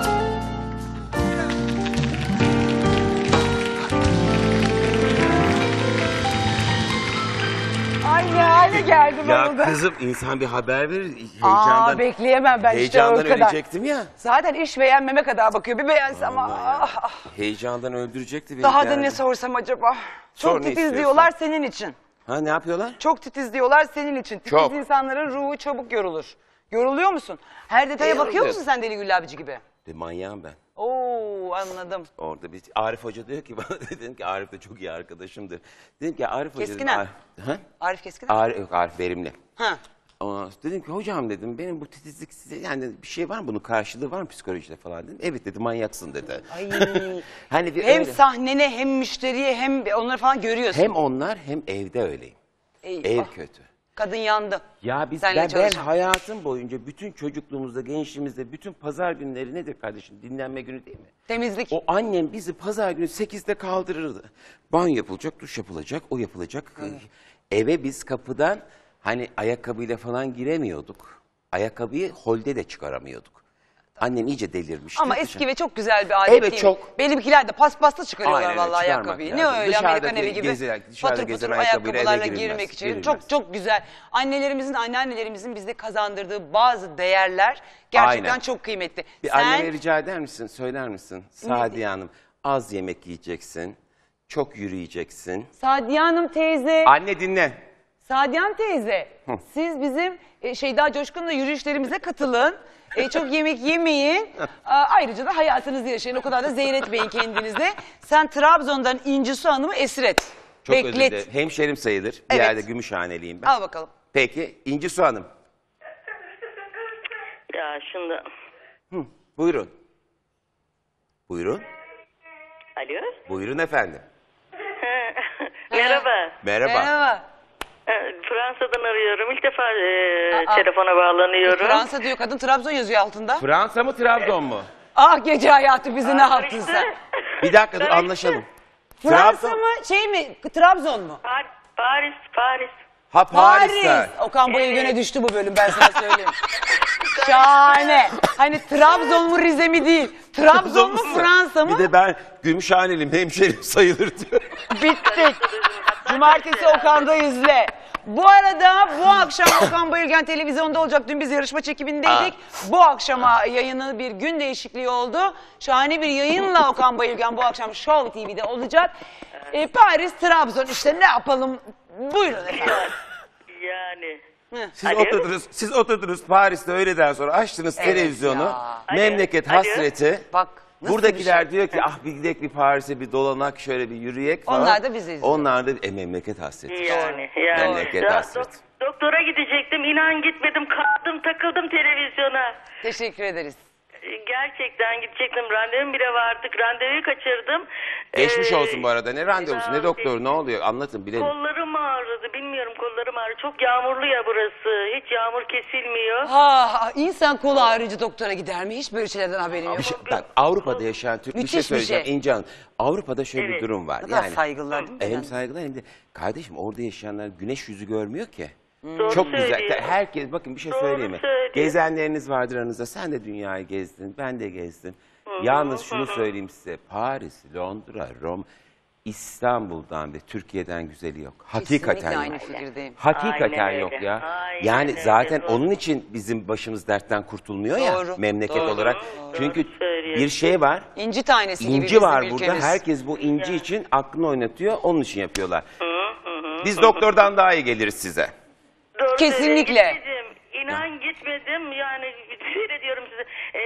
Ne hale geldim Ya ben. kızım insan bir haber verir. Aa Heyecandan, bekleyemem ben işte heyecandan o kadar. ölecektim ya. Zaten iş beğenmeme kadar bakıyor. Bir beğensem ah, ah. Heyecandan öldürecekti beni. Daha da ne sorsam acaba? Sor, Çok titiz istiyorsan. diyorlar senin için. Ha ne yapıyorlar? Çok titiz diyorlar senin için. Titiz Çok. insanların ruhu çabuk yorulur. Yoruluyor musun? Her detaya bakıyor Yoruluyorum. musun sen Deli Gül abici gibi? De manyağım ben. Oo anladım. Orada bir Arif Hoca diyor ki bana [laughs] dedim ki Arif de çok iyi arkadaşımdır. Dedim ki Arif Hoca dedim, Keskinen. Arif- ha? Arif Keskin. Arif, yok, Arif verimli. Ha. Sonra dedim ki hocam dedim benim bu titizlik size yani bir şey var mı bunun karşılığı var mı psikolojide falan dedim. Evet dedi manyaksın dedi. Ay. [laughs] hani bir hem öyle- sahnene hem müşteriye hem onları falan görüyorsun. hem onlar hem evde öyleyim. Eyvah. Ev kötü. Kadın yandı. Ya biz Seninle ben, ben çalışan. hayatım boyunca bütün çocukluğumuzda, gençliğimizde bütün pazar günleri nedir kardeşim? Dinlenme günü değil mi? Temizlik. O annem bizi pazar günü 8'de kaldırırdı. Banyo yapılacak, duş yapılacak, o yapılacak. Eve biz kapıdan hani ayakkabıyla falan giremiyorduk. Ayakkabıyı holde de çıkaramıyorduk. Annem iyice delirmişti. Ama eski ve çok güzel bir adet Evet, değil mi? çok. Benimkiler de paspaslı çıkarıyorlar Aynen öyle, vallahi çıkarmak ayakkabıyı. Ne lazım. öyle Dışarıda Amerikan evi gibi gezen- dışarıda patır gezen patır ayakkabıyla eve ayakkabılarla girilmez, girmek için. girilmez. Çok çok güzel. Annelerimizin, anneannelerimizin bize kazandırdığı bazı değerler gerçekten Aynen. çok kıymetli. Bir Sen anneme rica eder misin? Söyler misin? Sadiye Hanım az yemek yiyeceksin. Çok yürüyeceksin. Sadiye Hanım teyze, Anne dinle. Sadiye Hanım teyze siz bizim e, Şeyda Coşkun'la yürüyüşlerimize katılın. E, çok yemek yemeyin. A, ayrıca da hayatınızı yaşayın. O kadar da zehir etmeyin kendinize. Sen Trabzon'dan İnci Su Hanım'ı esir et. Çok özür Beklet. dilerim. Hemşerim sayılır. Bir Evet. yerde Gümüşhaneliyim ben. Al bakalım. Peki İnci Su Hanım. Ya şimdi Buyurun. Buyurun. alo. Buyurun efendim. [laughs] Merhaba. Merhaba. Merhaba. Ee, Fransa'dan arıyorum. İlk defa e, Aa. telefona bağlanıyorum. Fransa diyor kadın Trabzon yazıyor altında. Fransa mı Trabzon mu? Ah gece hayatı bizi ne yaptın işte. sen? Bir dakika dur anlaşalım. Fransa Trabzon- mı şey mi Trabzon mu? Par- Paris, Paris. Ha Paris'te. Paris. Okan Bayülgen'e düştü bu bölüm ben sana söyleyeyim. [laughs] Şahane. Hani Trabzon mu Rize mi değil. Trabzon mu Fransa mı? Bir de ben Gümüşhaneliyim hemşerim sayılır diyor. Bittik. Cumartesi Okan'da izle. Bu arada bu akşam Okan Bayülgen televizyonda olacak. Dün biz yarışma çekimindeydik. Bu akşama yayını bir gün değişikliği oldu. Şahane bir yayınla Okan Bayülgen bu akşam Show TV'de olacak. Ee, Paris, Trabzon işte ne yapalım? Buyurun efendim. Yani. Siz Alo? oturdunuz, siz oturdunuz Paris'te öğleden sonra açtınız Evet televizyonu. ya. Memleket Alo? hasreti. Bak, nasıl Buradakiler şey? diyor ki ah bir gidelim bir Paris'e bir dolanak şöyle bir yürüyek falan. Onlar da bizi izliyor. Onlar da e, memleket hasreti. Yani. yani. Memleket Ya, hasreti. dok- doktora gidecektim. İnan gitmedim. Kaldım takıldım televizyona. Teşekkür ederiz. Gerçekten gidecektim. Randevum bile vardı. Randevuyu kaçırdım. Geçmiş Ee, olsun bu arada. Ne randevusu ne doktoru ne oluyor anlatın bilelim. Kollarım ağrıdı. Bilmiyorum kollarım ağrıdı. Çok yağmurlu ya burası. Hiç yağmur kesilmiyor. Ha, insan kolu ağrıcı doktora gider mi? Hiç böyle şeylerden haberim yok. Bir şey, bak Avrupa'da yaşayan Türk bir Müthiş şey bir söyleyeceğim şey. İnce Hanım. Avrupa'da şöyle bir Evet. durum var. Ne kadar saygılılar değil mi? Hem Yani? saygılar hem de kardeşim orada yaşayanlar güneş yüzü görmüyor ki. Doğru Çok güzel. söylüyor. Herkes bakın bir şey Doğru söyleyeyim mi? söylüyor. Gezenleriniz vardır aranızda. Sen de dünyayı gezdin. Ben de gezdim. Yalnız şunu söyleyeyim size. Paris, Londra, Rom, İstanbul'dan ve Türkiye'den güzeli yok. Hakikaten Kesinlikle aynı yok. fikirdeyim. Hakikaten Aynen yok öyle. ya. Aynen yani öyle, zaten doğru. onun için bizim başımız dertten kurtulmuyor Doğru, ya memleket doğru, olarak. doğru Çünkü söylüyorsun. Bir şey var. İnci tanesi gibi İnci bizim var burada. ülkemiz. Herkes bu inci için aklını oynatıyor. Onun için yapıyorlar. Biz doktordan daha iyi geliriz size. Doğru Kesinlikle. söylüyor. Gitmedim. İnan gitmedim. Yani seyrediyorum sizi. Ee,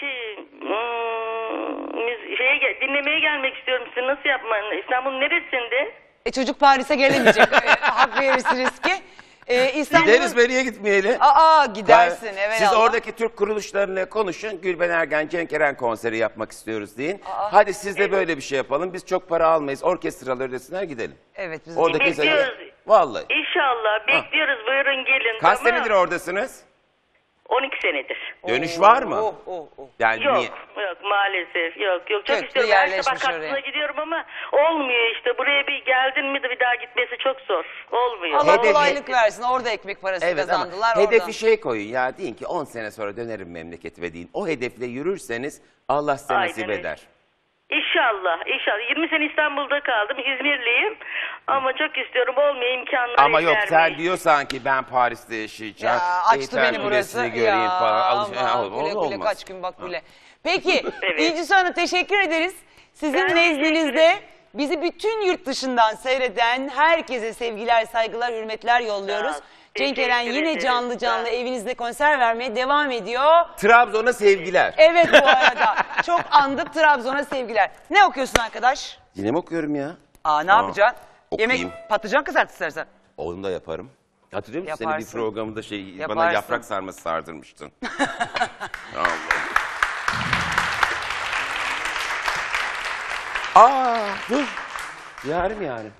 şey, hmm, şeye gel- dinlemeye gelmek istiyorum sizi. Nasıl yapman? İstanbul'un neresinde? E, çocuk Paris'e gelemeyecek. [laughs] E, Hak verirsiniz ki. E, İstanbul'un... Gideriz beriye gitmeyeli. Aa gidersin Ben- evet. Siz oradaki Türk kuruluşlarıyla konuşun. Gülben Ergen, Cenk Eren konseri yapmak istiyoruz deyin. Hadi siz de böyle bir şey yapalım. Biz çok para almayız. Orkestralar ödesinler gidelim. Evet biz Oradaki Bekliyoruz. Vallahi. İnşallah. Bekliyoruz. Buyurun gelin. Kaç tamam. senedir oradasınız? 12 senedir. Dönüş var mı? Oh, oh, oh. Yani Yok, niye? yok maalesef. Yok, yok. Çok Köklü istiyorum. Her yerleşmiş sabah oraya. kalktığımda gidiyorum ama olmuyor işte. Buraya bir geldin mi de bir daha gitmesi çok zor. Olmuyor. Allah Hedefi- kolaylık versin. Orada ekmek parası Evet ama kazandılar. hedefi oradan. şey koyun ya deyin ki 10 sene sonra dönerim memleketime deyin. O hedefle yürürseniz Allah size Aynen nasip öyle. eder. İnşallah, inşallah. 20 sene İstanbul'da kaldım. İzmirliyim. Ama çok istiyorum. Olmuyor imkanları Ama yok sen vermiyor. diyorsan ki ben Paris'te yaşayacağım. Ya açtı Eyfel beni burası. Göreyim ya, falan. Al- aman, Ha, güle güle olmaz. kaç gün bak güle. Peki [laughs] Evet. İnci Hanım teşekkür ederiz. Sizin Ben teşekkür nezdinizde bizi bütün yurt dışından seyreden herkese sevgiler, saygılar, hürmetler yolluyoruz. Sağ ol. Cenk Eren yine canlı canlı evinizde konser vermeye devam ediyor. Trabzon'a sevgiler. Evet bu arada. Çok andık Trabzon'a sevgiler. Ne okuyorsun arkadaş? Yine mi okuyorum ya? Aa ne Aa, yapacaksın? okuyayım. Yemek patlıcan kızart istersen. Onu da yaparım. Hatırlıyor musun? Senin bir Yaparsın. programında şey bana Yaparsın. yaprak sarması sardırmıştın. [laughs] Allah. Aa dur. Yarım yarım.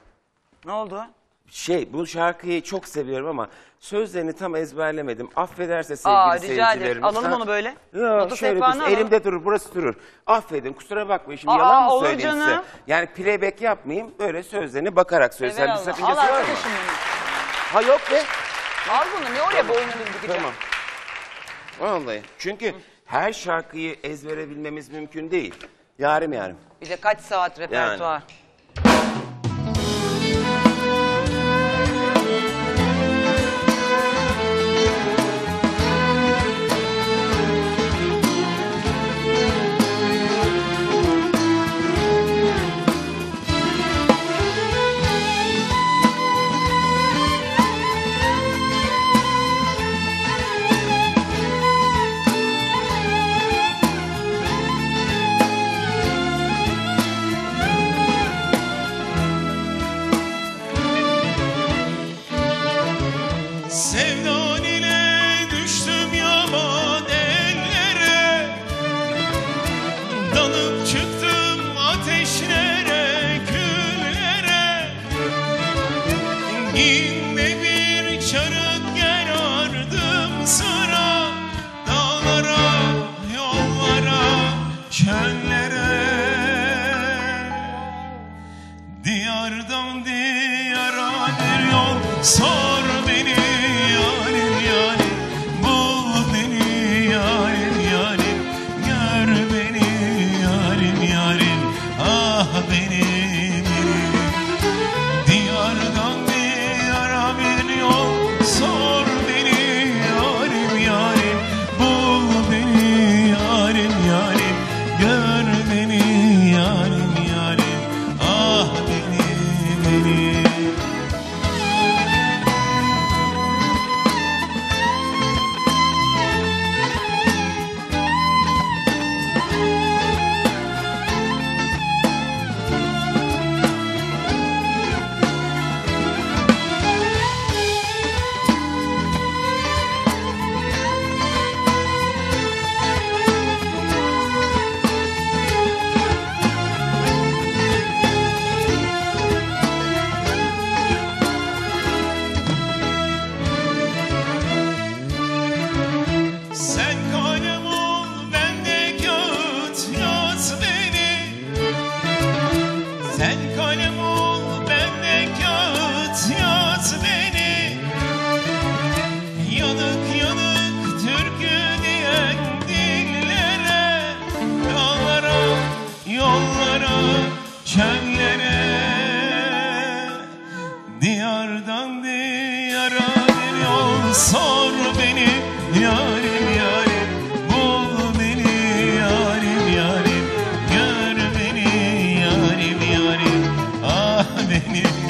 Ne oldu? Şey bu şarkıyı çok seviyorum ama sözlerini tam ezberlemedim. Affederse sevgili Aa rica ederim. seyircilerimiz. Alalım Ha? onu böyle. Ya Notu şöyle sehpanı dursun. alalım. Elimde durur burası durur. Affedin kusura bakmayın şimdi Aa, yalan mı olur söyleyeyim size? canım. Yani playback yapmayayım böyle sözlerini bakarak söylesem bir Al sakıncası var mı? arkadaşım. Ha yok be. Al bunu ne oraya boynunu bükeceğim. Tamam. Vallahi. Çünkü her şarkıyı ezbere bilmemiz mümkün değil. Yarım yarım. Bir de kaç saat repertuar. me.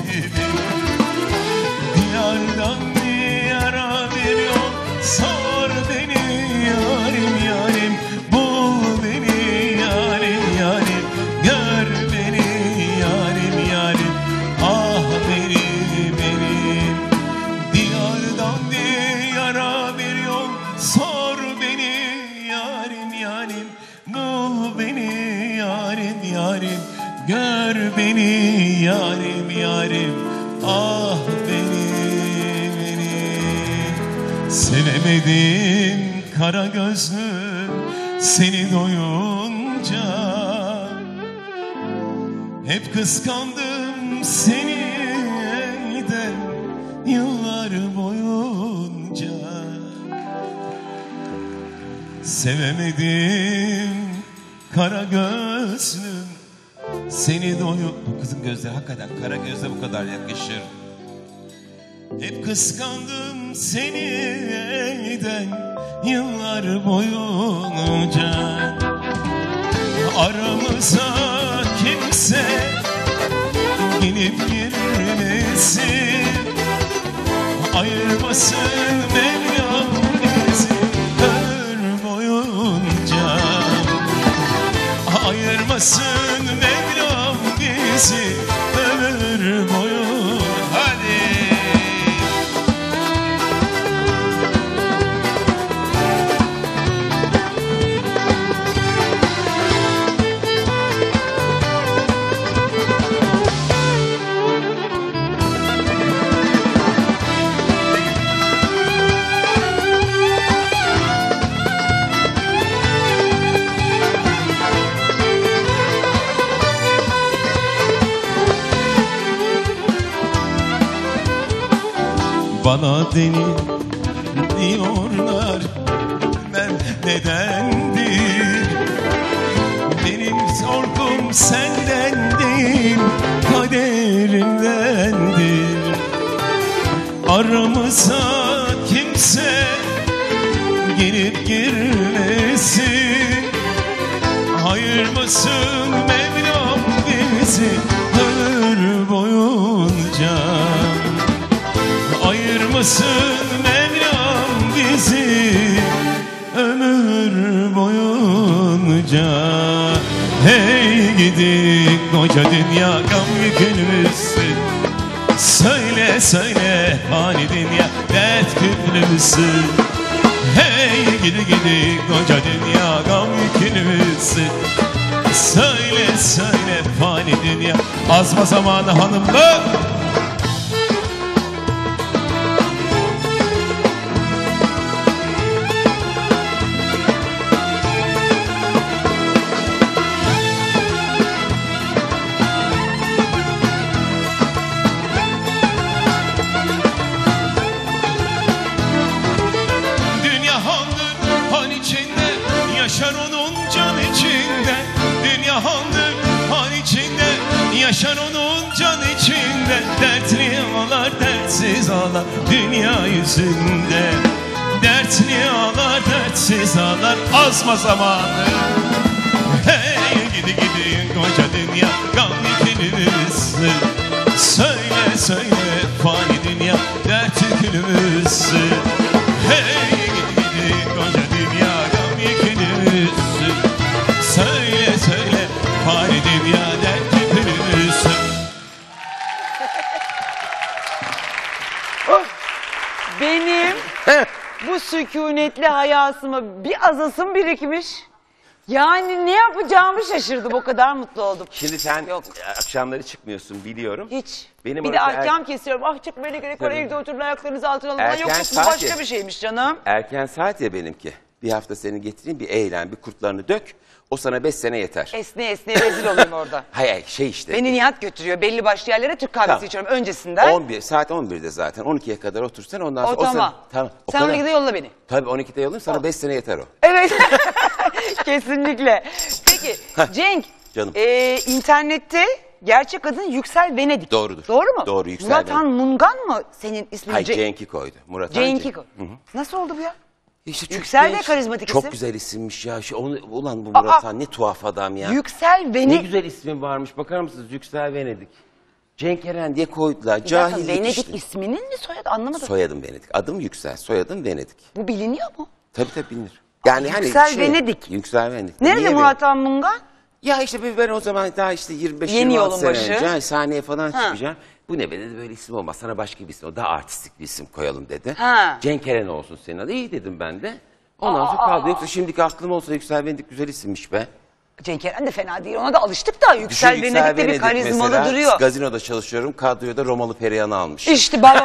Sevemedim kara gözlüm Seni doyunca hep kıskandım seni de yıllar boyunca Sevemedim kara gözlüm seni doyu... Bu kızın gözleri hakikaten kara gözle bu kadar yakışır. Hep kıskandım seni de yıllar boyunca aramıza kimse gelip girmesin. Ayırmasın Mevlam bizi ömür boyunca. Ayırmasın Mevlam bizi Bana deli diyorlar Ben nedendir Benim korkum senden değil Kaderimdendir Aramıza kimse Girip girmesin. Ayırmasın Mevlam Ayırmasın Mevlam bizi ömür boyunca. Hey gidi koca dünya gam yükümüzsün Söyle söyle fani dünya dert küplümüzsün Hey gidi gidi koca dünya gam yükümüzsün Söyle söyle fani dünya Azma zamanı hanımlar ağlar Azma zamanı sükunetli hayasıma bir azasım birikmiş. Yani ne yapacağımı şaşırdım. O kadar mutlu oldum. Şimdi sen Yok. akşamları çıkmıyorsun biliyorum. Hiç. Benim bir de orası er- ahkam kesiyorum. Ah çıkmaya gerek var. Tabii. Evde oturun ayaklarınızı altına alın. Erken Yok yok bu saat başka ya. bir şeymiş canım. Erken saat ya benimki. Bir hafta seni getireyim bir eğlen bir kurtlarını dök. O sana beş sene yeter. Esne esne rezil olayım orada. [laughs] Hayır hayır, şey işte. Beni Nihat götürüyor. Belli başlı yerlere Türk kahvesi Tamam. içiyorum öncesinden. 11 saat 11'de zaten 12'ye kadar otursan ondan o sonra tamam. sana- tamam. O Sen kadar. 12'de yolla beni. Tabii 12'de yollayayım sana 5 sene yeter o. Evet. [laughs] [laughs] Kesinlikle. Peki Cenk. Canım. e, internette gerçek adın Yüksel Venedik. Doğrudur. Doğru mu? Doğru, Yüksel Murat Han Venedik. Mungan mı senin ismin? Hayır Ce- Cenk'i koydu. Murat Han Cenk'i Cenk. koy. Nasıl oldu bu ya? İşte çok Yüksel de karizmatik Çok isim. güzel isimmiş ya. Şu, onu, ulan bu Aa! Murat Han ne tuhaf adam ya. Yüksel Ne Venedik. güzel ismin varmış. Bakar mısınız? Yüksel Venedik. Cenk Eren diye koydular. Bir dakika, Cahillik Venedik işte. isminin mi soyadı anlamadım. Soyadım Venedik. Adım Yüksel. Soyadım Venedik. Bu biliniyor mu? Tabii tabii bilinir. Yani hani Yüksel Venedik. Yüksel Venedik. Nerede Niye Murat Han Mungan? Ya işte bir- ben o zaman daha işte 25 Yeni 26 yolun sene başı. önce hani sahneye falan çıkacağım. Bu ne be dedi böyle isim olmaz. Sana başka bir isim. O daha artistik bir isim koyalım dedi. Ha. Cenk Eren olsun senin adı. İyi dedim ben de. Ondan sonra kaldı. Yoksa şimdiki aklım olsa Yüksel Venedik güzel isimmiş be. Cenk Eren de fena değil. Ona da alıştık da Yüksel Düşün, Venedik de bir karizmalı mesela, duruyor. Gazinoda çalışıyorum. Kadroya da Romalı Perihan'ı almış. İşte bak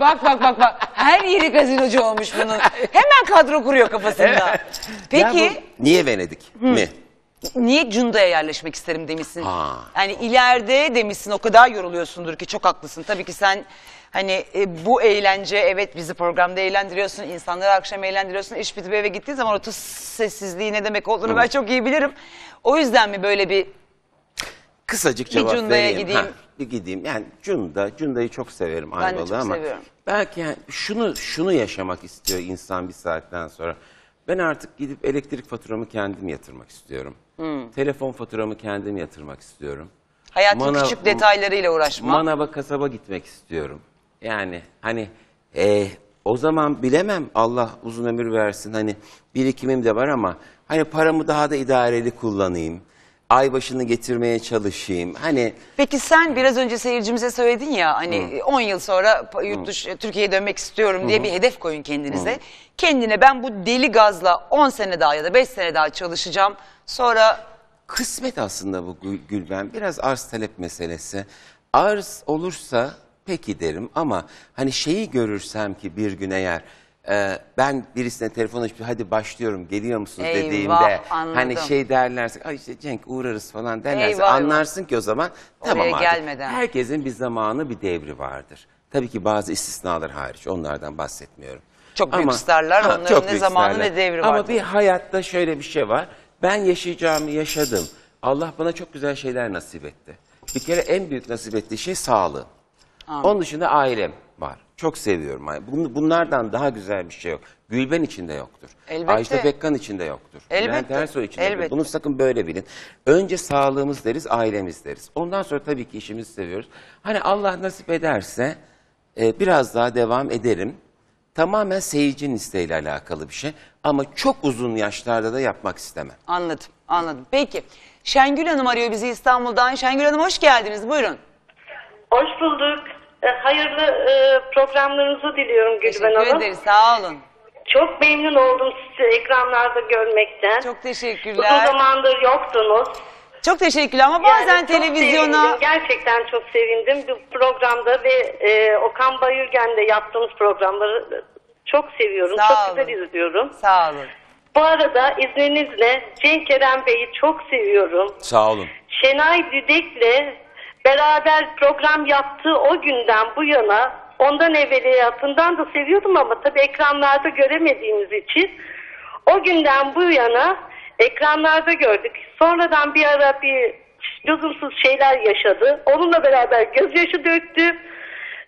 bak bak, bak. Bak. Her yeri gazinocu olmuş bunun. [laughs] Hemen kadro kuruyor kafasında. Peki niye Venedik mi? Niye Cunda'ya yerleşmek isterim demişsin. Ha. Yani ileride demişsin o kadar yoruluyorsundur ki çok haklısın. Tabii ki sen hani e, bu eğlence evet bizi programda eğlendiriyorsun. insanları akşam eğlendiriyorsun. İş bitip eve gittiğin zaman o tıs sessizliği ne demek olduğunu ben çok iyi bilirim. O yüzden mi böyle bir Kısacık cevap Cunda'ya vereyim. gideyim. Ha, bir gideyim. Yani Cunda, Cunda'yı çok severim Ben de Ayvalık'ı çok ama seviyorum. belki yani şunu şunu yaşamak istiyor insan bir saatten sonra. Ben artık gidip elektrik faturamı kendim yatırmak istiyorum. Hmm. Telefon faturamı kendim yatırmak istiyorum. hayatın Manav- küçük detaylarıyla uğraşma? Manava kasaba gitmek istiyorum. Yani hani e, o zaman bilemem Allah uzun ömür versin hani birikimim de var ama hani paramı daha da idareli kullanayım. Ay başını getirmeye çalışayım. Hani Peki sen biraz önce seyircimize söyledin ya hani 10 yıl sonra yurt dışı Türkiye'ye dönmek istiyorum diye bir hedef koyun kendinize. Kendine ben bu deli gazla 10 sene daha ya da 5 sene daha çalışacağım. Sonra kısmet aslında bu Gül- Gülben. Biraz arz talep meselesi. Arz olursa peki derim ama hani şeyi görürsem ki bir gün eğer e, ben birisine telefon açıp hadi başlıyorum geliyor musunuz Eyvah, dediğimde anladım. hani şey derlerse ay işte Cenk uğrarız falan derlerse Eyvah, anlarsın ki o zaman tamam Oraya artık. gelmeden. Herkesin bir zamanı bir devri vardır. Tabii ki bazı istisnalar hariç onlardan bahsetmiyorum. Çok büyük starlar, onların ne zamanı starlar. ne devri Ama vardır. bir hayatta şöyle bir şey var. Ben yaşayacağımı yaşadım. Allah bana çok güzel şeyler nasip etti. Bir kere en büyük nasip ettiği şey sağlığı. Onun dışında ailem var. Çok seviyorum. Bun- Bunlardan daha güzel bir şey yok. Gülben içinde yoktur. Elbette. Ajda Pekkan içinde yoktur. Elbette. Bülent Ersoy içinde yoktur. Elbette. Bunu sakın böyle bilin. Önce sağlığımız deriz, ailemiz deriz. Ondan sonra tabii ki işimizi seviyoruz. Hani Allah nasip ederse e, biraz daha devam ederim. Tamamen seyircinin isteğiyle alakalı bir şey. Ama çok uzun yaşlarda da yapmak istemem. anladım anladım. Peki Şengül Hanım arıyor bizi İstanbul'dan. Şengül Hanım hoş geldiniz buyurun. Hoş bulduk. E, Hayırlı e, programlarınızı diliyorum Gülben Teşekkür Hanım. ederiz sağ olun. Çok memnun oldum sizi ekranlarda görmekten. Çok Uzun teşekkürler. zamandır yoktunuz. Çok teşekkürler ama bazen Yani televizyona... sevindim, gerçekten çok sevindim bu programda ve e, Okan Bayülgen'de yaptığımız programları çok seviyorum. Sağ çok olun. güzel izliyorum. Sağ olun. Bu arada izninizle Cenk Eren Bey'i çok seviyorum. Sağ olun. Şenay Düdek'le beraber program yaptığı o günden bu yana ondan evveliyatından da seviyordum ama tabii ekranlarda göremediğimiz için o günden bu yana ekranlarda gördük. Sonradan bir ara bir lüzumsuz şeyler yaşadı. Onunla beraber gözyaşı döktü.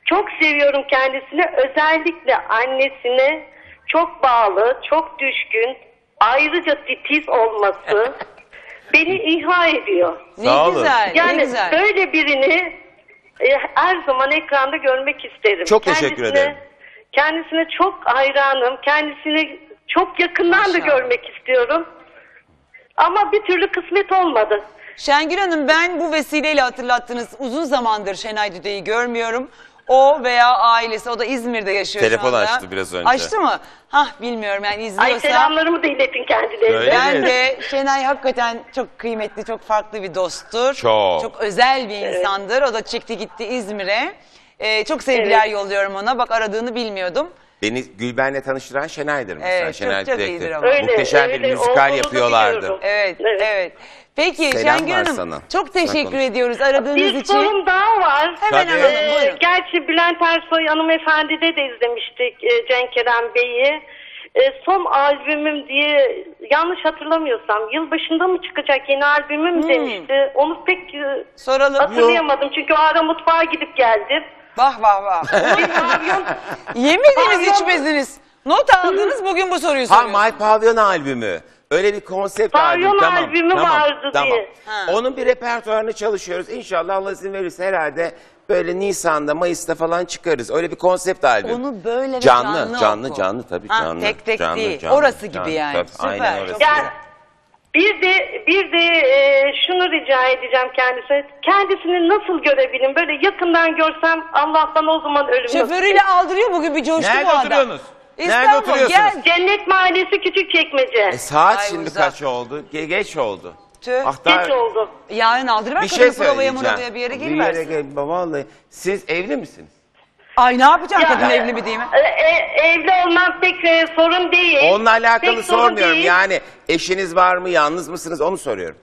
Çok seviyorum kendisini. Özellikle annesine çok bağlı, çok düşkün, ayrıca titiz olması [laughs] beni ihya ediyor. Ne Sağ olun. güzel, ne Yani güzel. böyle birini e, her zaman ekranda görmek isterim. Çok teşekkür Kendisine- ederim. Kendisine çok hayranım. Kendisini çok yakından da Maşallah. görmek istiyorum. Ama bir türlü kısmet olmadı. Şengül Hanım ben bu vesileyle hatırlattınız. Uzun zamandır Şenay Düde'yi görmüyorum. O veya ailesi, o da İzmir'de yaşıyor Telefon şu anda. açtı biraz önce. Açtı mı? Hah bilmiyorum yani Ay izliyorsa. selamlarımı da iletin kendilerine. Öyle Ben de Şenay hakikaten çok kıymetli, çok farklı bir dosttur. Çok. Çok özel bir insandır. O da çekti gitti İzmir'e. Ee, çok sevgiler Evet. yolluyorum ona. Bak aradığını bilmiyordum. Beni Gülben'le tanıştıran Şenay'dır mesela. Evet, çok- Şenay çok iyidir ama. Öyle, Muhteşem öyle bir müzikal olduğunu yapıyorlardı. biliyorum. Evet, evet. Evet. Peki Selam Şengül Hanım sana. çok teşekkür konuş. ediyoruz aradığınız Bir için. sorum daha var. Hemen Tabii. alalım Ee, buyurun. gerçi Bülent Ersoy hanımefendide de izlemiştik e, Cenk Eren Bey'i. E, son albümüm diye yanlış hatırlamıyorsam yılbaşında mı çıkacak yeni albümüm Hmm. demişti. Onu pek e, Soralım. hatırlayamadım çünkü o ara mutfağa gidip geldim. Vah vah vah. [laughs] Bir pavyon Yemediniz içmediniz. Not aldınız bugün bu soruyu Ha soruyorsunuz. My Pavyon albümü. Öyle bir konsept Pavyon albüm. Tamam, albümü tamam, vardı tamam. diye. Ha. Onun bir repertuarını çalışıyoruz. İnşallah Allah izin verirse herhalde böyle Nisan'da, Mayıs'ta falan çıkarız. Öyle bir konsept albüm. Onu böyle ve canlı, canlı canlı, oku. canlı tabii Ha, canlı. tek tek canlı, değil. canlı, Orası gibi canlı, yani. tabii, Süper, Aynen orası. Yani bir de bir de e, şunu rica edeceğim kendisine. Kendisini nasıl görebilirim? Böyle yakından görsem Allah'tan o zaman ölüm Şoförüyle aldırıyor bugün bir coşku Nerede bu adam. oturuyorsunuz? Nerede İstanbul, oturuyorsunuz? gel. Cennet Mahallesi Küçükçekmece. E, saat Ay, şimdi uzak. kaç oldu? Ge- geç oldu. Tüh. Ah, daha- Geç oldu. Yarın aldırıver Bir şey provaya söyleyeceğim. murovaya bir yere Bir yere gel- vallahi. Siz evli misiniz? Ay ne yapacaksın Ya, kadın e, evli mi değil mi? E, e, evli olmam pek e, sorun değil. Onunla alakalı Pek sorun sormuyorum. değil. Yani eşiniz var mı, yalnız mısınız onu soruyorum.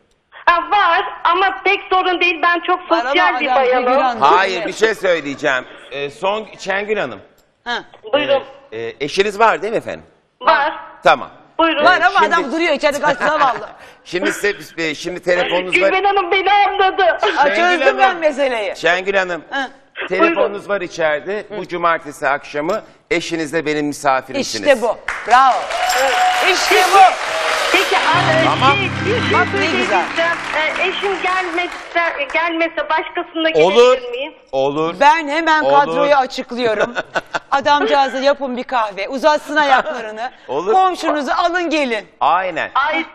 Ha, var ama pek sorun değil. Ben çok Var ama sosyal bir adam bayanım. Hayır bir şey söyleyeceğim. Ee, son Şengül Hanım. Ha. Buyurun. e, eşiniz var değil mi efendim? Var. Tamam. Buyurun. Var ama şimdi- adam duruyor içeride kaç [laughs] zavallı. Şimdi size, e, şimdi telefonunuz var. Gülben Hanım beni anladı. Ay, Şengül çözdüm ben Hanım. meseleyi. Şengül Hanım. Ha. Telefonunuz var içeride. Bu cumartesi akşamı eşinizle benim misafirimsiniz. İşte bu. Bravo. İşte bu. Peki abi, Tamam. şey, bir şey Bak ne güzel. söyleyeceğim. Ee, eşim gelmezse, gelmese başkasında Olur. gelebilir miyim? Olur. Ben hemen Olur. kadroyu açıklıyorum. [laughs] Adamcağıza yapın bir kahve. Uzatsın ayaklarını. Olur. Komşunuzu alın gelin. Aynen. Ay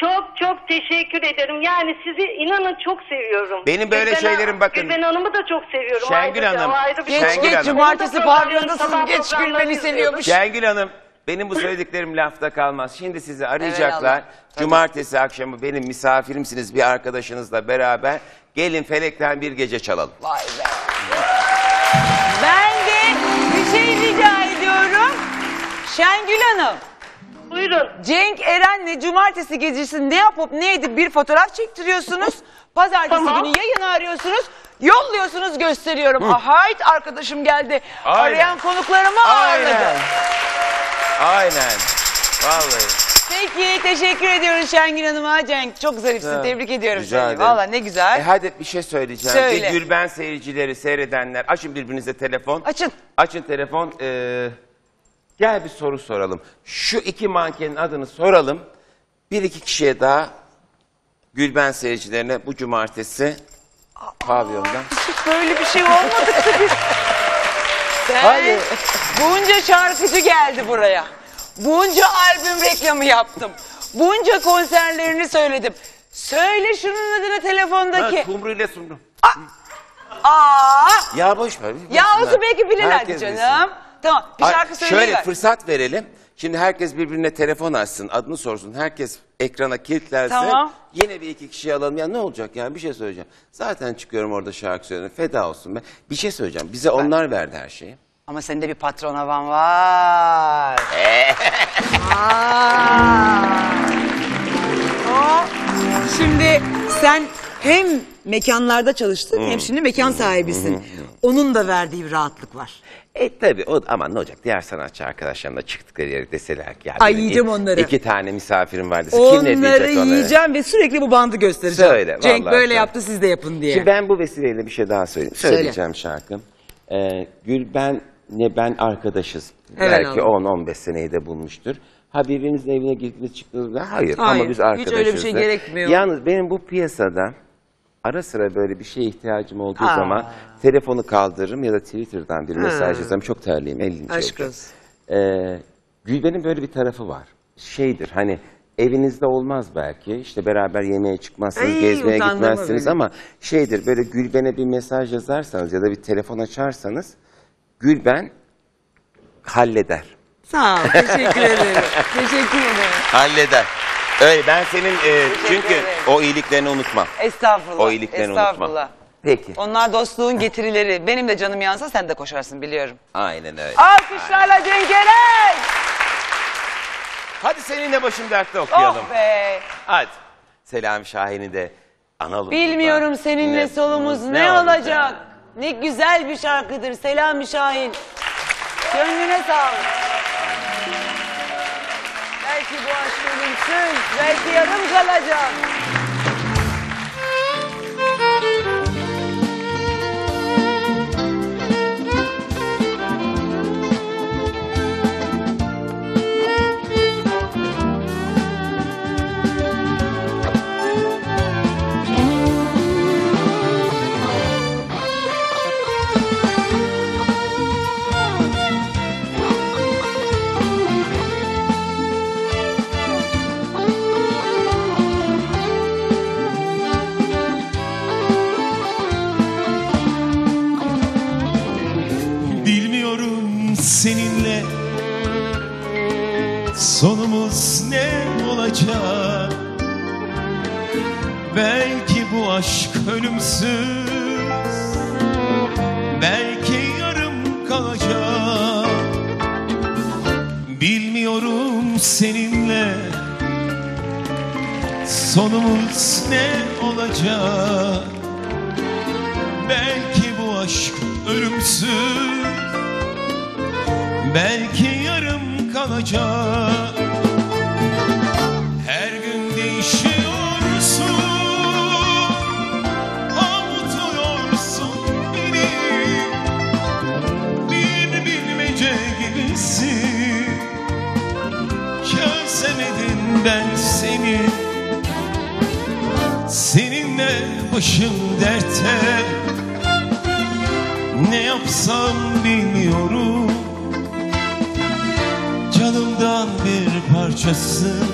çok çok teşekkür ederim. Yani sizi inanın çok seviyorum. Benim böyle Gülben şeylerim bakın. Gülben Hanım'ı da çok seviyorum. Şengül Ayrıca, Hanım, o ayrı bir Geç şey. Şengül geç Hanım. cumartesi Onu da pavyondasın. sabah Geç programlarını gülmeni izliyorum. seviyormuş. Şengül Hanım benim bu söylediklerim lafta kalmaz. Şimdi sizi arayacaklar. Evelallah. Tabii. Cumartesi akşamı benim misafirimsiniz bir arkadaşınızla beraber. Gelin felekten bir gece çalalım. Vay be. Ben de bir şey rica ediyorum. Şengül Hanım, Buyurun. Cenk Eren'le cumartesi gecesi ne yapıp ne edip bir fotoğraf çektiriyorsunuz. Pazartesi Tamam. günü yayını arıyorsunuz. Yolluyorsunuz gösteriyorum. Ahayt arkadaşım geldi. Aynen. Arayan konuklarımı ağırladı. Aynen. Aynen. Vallahi. Peki teşekkür ediyoruz Şengül Hanım'a. Cenk çok zarifsin. Ha, Tebrik ediyorum rica seni. ederim. Valla ne güzel. E hadi bir şey söyleyeceğim. Söyle. Bir Gülben seyircileri, seyredenler. Açın birbirinize telefon. Açın. Açın telefon. Ee, gel bir soru soralım. Şu iki mankenin adını soralım. Bir iki kişiye daha Gülben seyircilerine bu cumartesi pavyonda. Hiç böyle bir şey olmadı tabii. [laughs] Sen Hadi. bunca şarkıcı geldi buraya. Bunca albüm reklamı yaptım. Bunca konserlerini söyledim. Söyle şunun adını telefondaki. Ha, Kumru ile Sumru. Aa! Ya boş ver. Ya olsun belki bilirlerdi Herkes canım. bilsin. Tamam bir Ay, şarkı Şöyle söyleyiver. fırsat verelim. Şimdi herkes birbirine telefon açsın, adını sorsun. Herkes ekrana kilitlerse Tamam. yine bir iki kişi alalım. Ya ne olacak ya bir şey söyleyeceğim. Zaten çıkıyorum orada şarkı söylüyorum. Feda olsun be. Bir şey söyleyeceğim. Bize onlar verdi her şeyi. Ama senin de bir patron havan var. [laughs] Ee? Aa. O, şimdi sen hem mekanlarda çalıştın hem şimdi mekan sahibisin. Onun da verdiği bir rahatlık var. E tabi o ama ne olacak diğer sanatçı arkadaşlarımla çıktıkları yere deseler ki. Ay, yiyeceğim iki- onları. İki tane misafirim var dese kim ne Onları diyecek ona? yiyeceğim ve sürekli bu bandı göstereceğim. Söyle, Cenk vallahi böyle söyle. yaptı siz de yapın diye. Şimdi ben bu vesileyle bir şey daha söyleyeyim. Söyle. Söyleyeceğim şarkım. Ee, Gülben ne ben arkadaşız. Evet Belki abi. 10-15 seneyi de bulmuştur. Ha evine girdiniz çıktınız da hayır, Hayır, ama biz hiç arkadaşız. öyle bir şey da. gerekmiyor. Yalnız benim bu piyasada ara sıra böyle bir şeye ihtiyacım olduğu Aa. zaman telefonu kaldırırım ya da Twitter'dan bir mesaj yazarım. Çok terliyim 50. Aşk olsun. Ee, Gülben'in böyle bir tarafı var. Şeydir hani evinizde olmaz belki. işte beraber yemeğe çıkmazsınız, Ay, gezmeye gitmezsiniz ama şeydir böyle Gülben'e bir mesaj yazarsanız ya da bir telefon açarsanız Gülben halleder. Sağ ol. Teşekkür ederim. [laughs] Teşekkür ederim. Halleder. Öyle ben senin e, çünkü ederim. o iyiliklerini unutmam. Estağfurullah. O iyiliklerini Estağfurullah. unutmam. Peki. Onlar dostluğun getirileri. Benim de canım yansa sen de koşarsın biliyorum. Aynen öyle. Alkışlarla Cenk Eren. Hadi seninle başım dertte okuyalım. Oh be. Hadi. Selami Şahin'i de analım. Bilmiyorum burada. seninle Ne- solumuz ne, olacak? olacak. Ne güzel bir şarkıdır Selami Şahin. Gönlüne sağlık. Belki bu aşk ölümsüz, belki yarım kalacak. seninle. Sonumuz ne olacak? Belki bu aşk ölümsüz. Belki yarım kalacak. Bilmiyorum seninle. Sonumuz ne olacak? Belki bu aşk ölümsüz. Belki yarım kalacak. Her gün değişiyorsun Avutuyorsun beni. Bir bilmece gibisin Çözemedim ben seni? Seninle başım dertte Ne yapsam bilmiyorum bir parçasın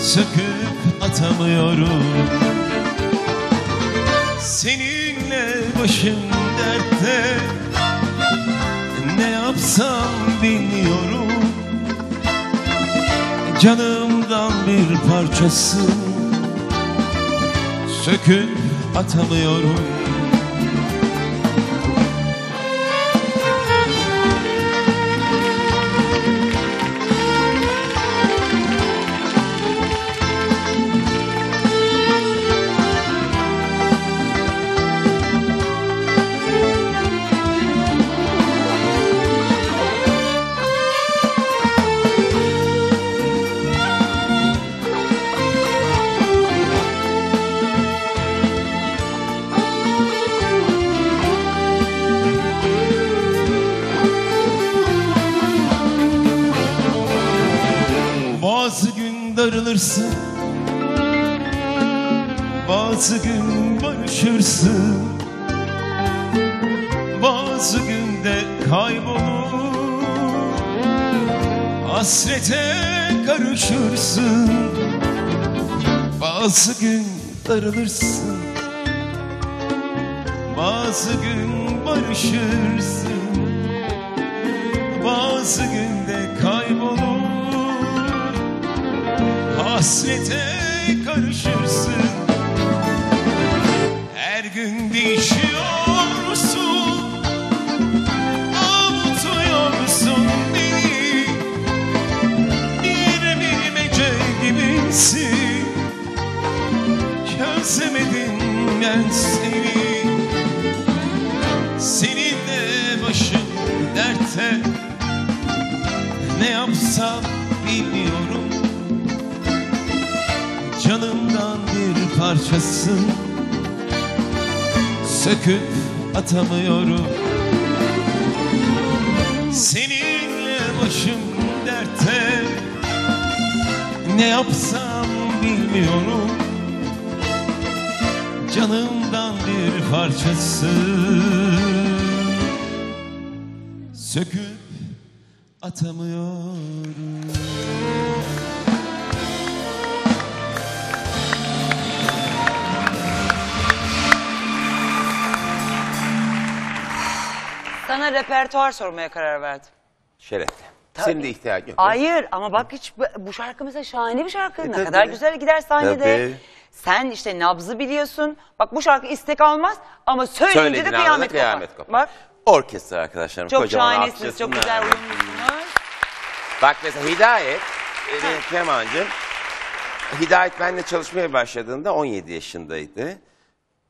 Söküp atamıyorum. Seninle başım dertte. Ne yapsam bilmiyorum. Canımdan bir parçasın Söküp atamıyorum Bazı gün darılırsın. Bazı gün barışırsın. Bazı günde kaybolur. Hasrete karışırsın yapsam bilmiyorum Canımdan bir parçasın Söküp atamıyorum. Seninle başım dertte. Ne yapsam bilmiyorum. Canımdan bir parçasın Söküp atamıyorum Sana repertuar sormaya karar verdim. Şerefli. Senin de ihtiyacın yok. Hayır ama bak hiç bu, bu şarkı mesela şahane bir şarkı. ne tabii. kadar güzel gider sahnede. Tabii. Sen işte nabzı biliyorsun. Bak bu şarkı istek almaz ama söyleyince de Söylediğin anda kıyamet, kıyamet kopar. kopar. Bak Orkestra arkadaşlarım çok kocaman şahanesiniz, çok güzel uyumlusunuz. Bak mesela Hidayet, e, benim kemancım. Hidayet benimle çalışmaya başladığında 17 yaşındaydı.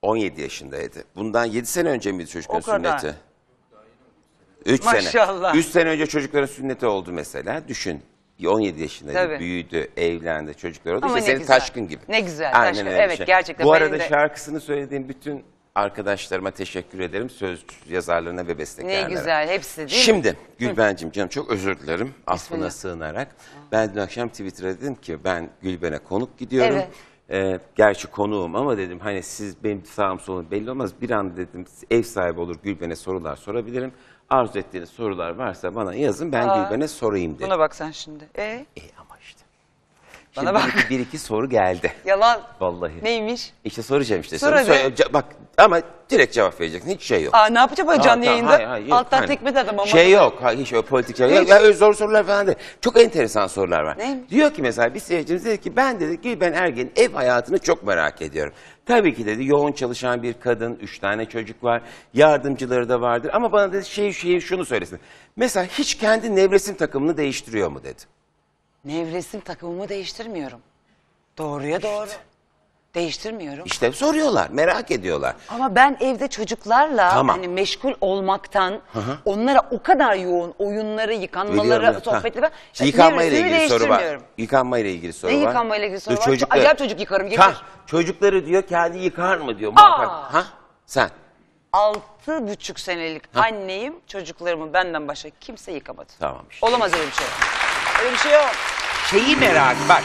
17 yaşındaydı. Bundan 7 sene önce miydi çocukların O kadar. sünneti? 3 sene. Maşallah. 3 sene önce çocukların sünneti oldu mesela. Düşün. 17 yaşındaydı, Tabii. büyüdü, evlendi, çocuklar oldu. Ama İşte ne senin güzel. taşkın gibi. Ne güzel, Aynen taşkın. öyle bir Evet, şey. gerçekten Bu benim arada de- şarkısını söylediğim bütün arkadaşlarıma teşekkür ederim. Söz yazarlarına ve Ne bestekarlarına. güzel hepsi değil? Şimdi Gülben'cim canım çok özür dilerim affına sığınarak. Ben dün akşam Twitter'a dedim ki ben Gülben'e konuk gidiyorum. Evet. Ee, gerçi konuğum ama dedim hani siz benim sağım solum belli olmaz. Bir an dedim ev sahibi olur Gülben'e sorular sorabilirim. Arzu ettiğiniz sorular varsa bana yazın ben Aa, Gülben'e sorayım dedim. Buna bak sen şimdi. E? Şimdi Bana bak. bir iki soru geldi. [laughs] Yalan. Vallahi. Neymiş? İşte soracağım işte. Sor hadi. ce- bak ama direkt cevap vereceksin. Hiç şey yok. Aa ne yapacak böyle Aa, canlı tamam, yayında? hayır, hayır, yok. Alttan Hani tekme de adam ama. Şey yok. Ha, hiç öyle politik şey yok. Ya, öyle zor sorular falan değil. Çok enteresan sorular var. Neymiş? Diyor ki mesela bir seyircimiz dedi ki ben dedi ki ben Ergen'in ev hayatını çok merak ediyorum. Tabii ki dedi yoğun çalışan bir kadın, üç tane çocuk var, yardımcıları da vardır. Ama bana dedi şey şey şunu söylesin. Mesela hiç kendi nevresim takımını değiştiriyor mu dedi. Nevresim takımımı değiştirmiyorum. Doğruya doğru. Değiştirmiyorum. İşte soruyorlar, merak ediyorlar. Ama ben evde çocuklarla Tamam. hani meşgul olmaktan onlara o kadar yoğun oyunları, yıkanmaları, Biliyorum. sohbetleri Ha. var. İşte Yıkanma ile Nevresimi ilgili soru var. değiştirmiyorum. Yıkanma ile ilgili soru Ne var. yıkanma ile ilgili soru var? çocuklar- Acayip çocuk yıkarım, getir. Ha, çocukları diyor kendi yıkar mı diyor muhakkak. Aa! Ha? Sen. Altı buçuk senelik anneyim çocuklarımı benden başka kimse yıkamadı. Tamam işte. Olamaz öyle bir şey. Öyle bir şey yok. Şeyi merak bak.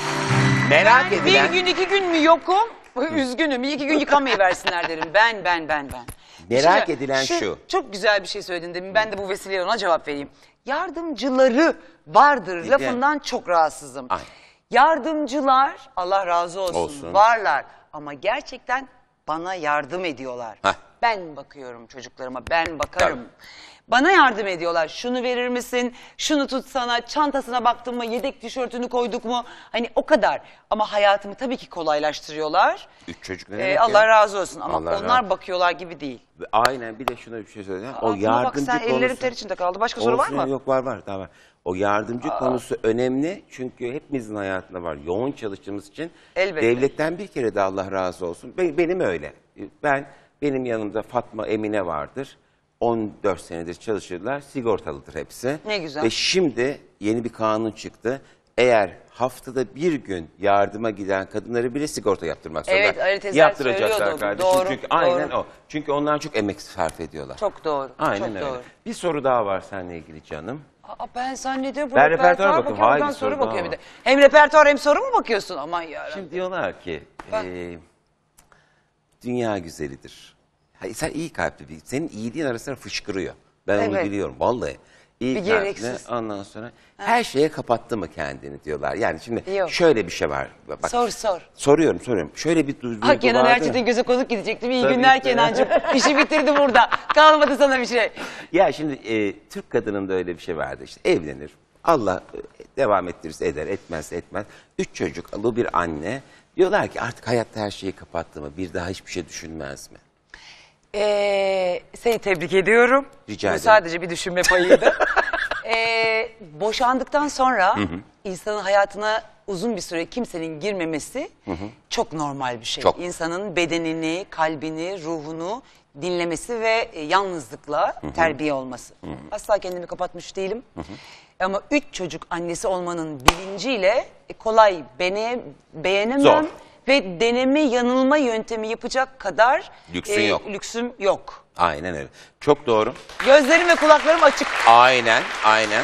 Merak Ben edilen. bir gün iki gün mü yokum? Üzgünüm. Bir iki gün yıkamayı versinler derim. Ben ben ben ben. Merak edilen şu. Çok güzel bir şey söyledin demin. Ben de bu vesileyle ona cevap vereyim. Yardımcıları vardır de- lafından çok rahatsızım. Aynen. Yardımcılar Allah razı olsun, Olsun. varlar ama gerçekten bana yardım ediyorlar. Heh. Ben bakıyorum çocuklarıma, ben bakarım. Bana yardım ediyorlar. Şunu verir misin? Şunu tutsana. Çantasına baktın mı? Yedek tişörtünü koyduk mu? Hani o kadar. Ama hayatımı tabii ki kolaylaştırıyorlar. Üç çocuk ne Ee, demek Allah ya? razı olsun ama Allah onlar razı- bakıyorlar gibi değil. Aynen bir de şuna bir şey söyleyeyim. O Aklıma bak yardımcı sen konusu. ellerim ter içinde kaldı. Başka soru var Olsun, mı? Yok var var daha var. O yardımcı konusu önemli çünkü hepimizin hayatında var. Yoğun çalıştığımız için Elbette. devletten bir kere de Allah razı olsun. Be- Benim öyle. Ben benim yanımda Fatma Emine vardır. 14 senedir çalışırlar. Sigortalıdır hepsi. Ne güzel. Ve şimdi yeni bir kanun çıktı. Eğer haftada bir gün yardıma giden kadınları bile sigorta yaptırmak zorunda. Evet, Ali teyzeler Yaptıracaklar söylüyordu. kardeşim. Doğru, Çünkü aynen doğru. o. Çünkü onlar çok emek sarf ediyorlar. Çok doğru. Aynen çok öyle. doğru. Bir soru daha var seninle ilgili canım. Aa, ben zannediyorum bu Ben repertuar repertuara bakıyorum. bakıyorum. Hayır, bir soru soru daha bakıyor bir var. de. Hem repertuar hem soru mu bakıyorsun? Aman yarabbim. Şimdi diyorlar ki Bak. eee, dünya güzelidir. Hayır, sen iyi kalpli bir. Senin iyiliğin arasında fışkırıyor. Ben onu Evet. biliyorum vallahi. İyi Bir kalpli gereksiz. ondan sonra her şeye kapattı mı kendini diyorlar. Yani şimdi Yok. şöyle bir şey var. Bak, Sor sor. Soruyorum soruyorum. Şöyle bir duygu Ha Kenan vardı. Erçetin göze konuk gidecektim. İyi Tabii günler ki. Kenancığım. [laughs] İşi bitirdi burada. Kalmadı sana bir şey. Ya şimdi e, Türk kadınında öyle bir şey vardı işte evlenir. Allah e, devam ettirirse eder, etmezse etmez. Üç çocuklu bir anne. Diyorlar ki artık hayatta her şeyi kapattı mı? Bir daha hiçbir şey düşünmez mi? Ee, seni tebrik ediyorum. Rica Bu ederim. sadece bir düşünme payıydı. [laughs] ee, boşandıktan sonra insanın hayatına uzun bir süre kimsenin girmemesi çok normal bir şey. Çok. İnsanın bedenini, kalbini, ruhunu dinlemesi ve e, yalnızlıkla terbiye olması. Asla kendimi kapatmış değilim. Ama üç çocuk annesi olmanın bilinciyle e, kolay bene, beğenemem. Zor. Ve deneme yanılma yöntemi yapacak kadar e, Lüksün yok. lüksüm yok. Aynen öyle. Çok doğru. Gözlerim ve kulaklarım açık. Aynen, aynen.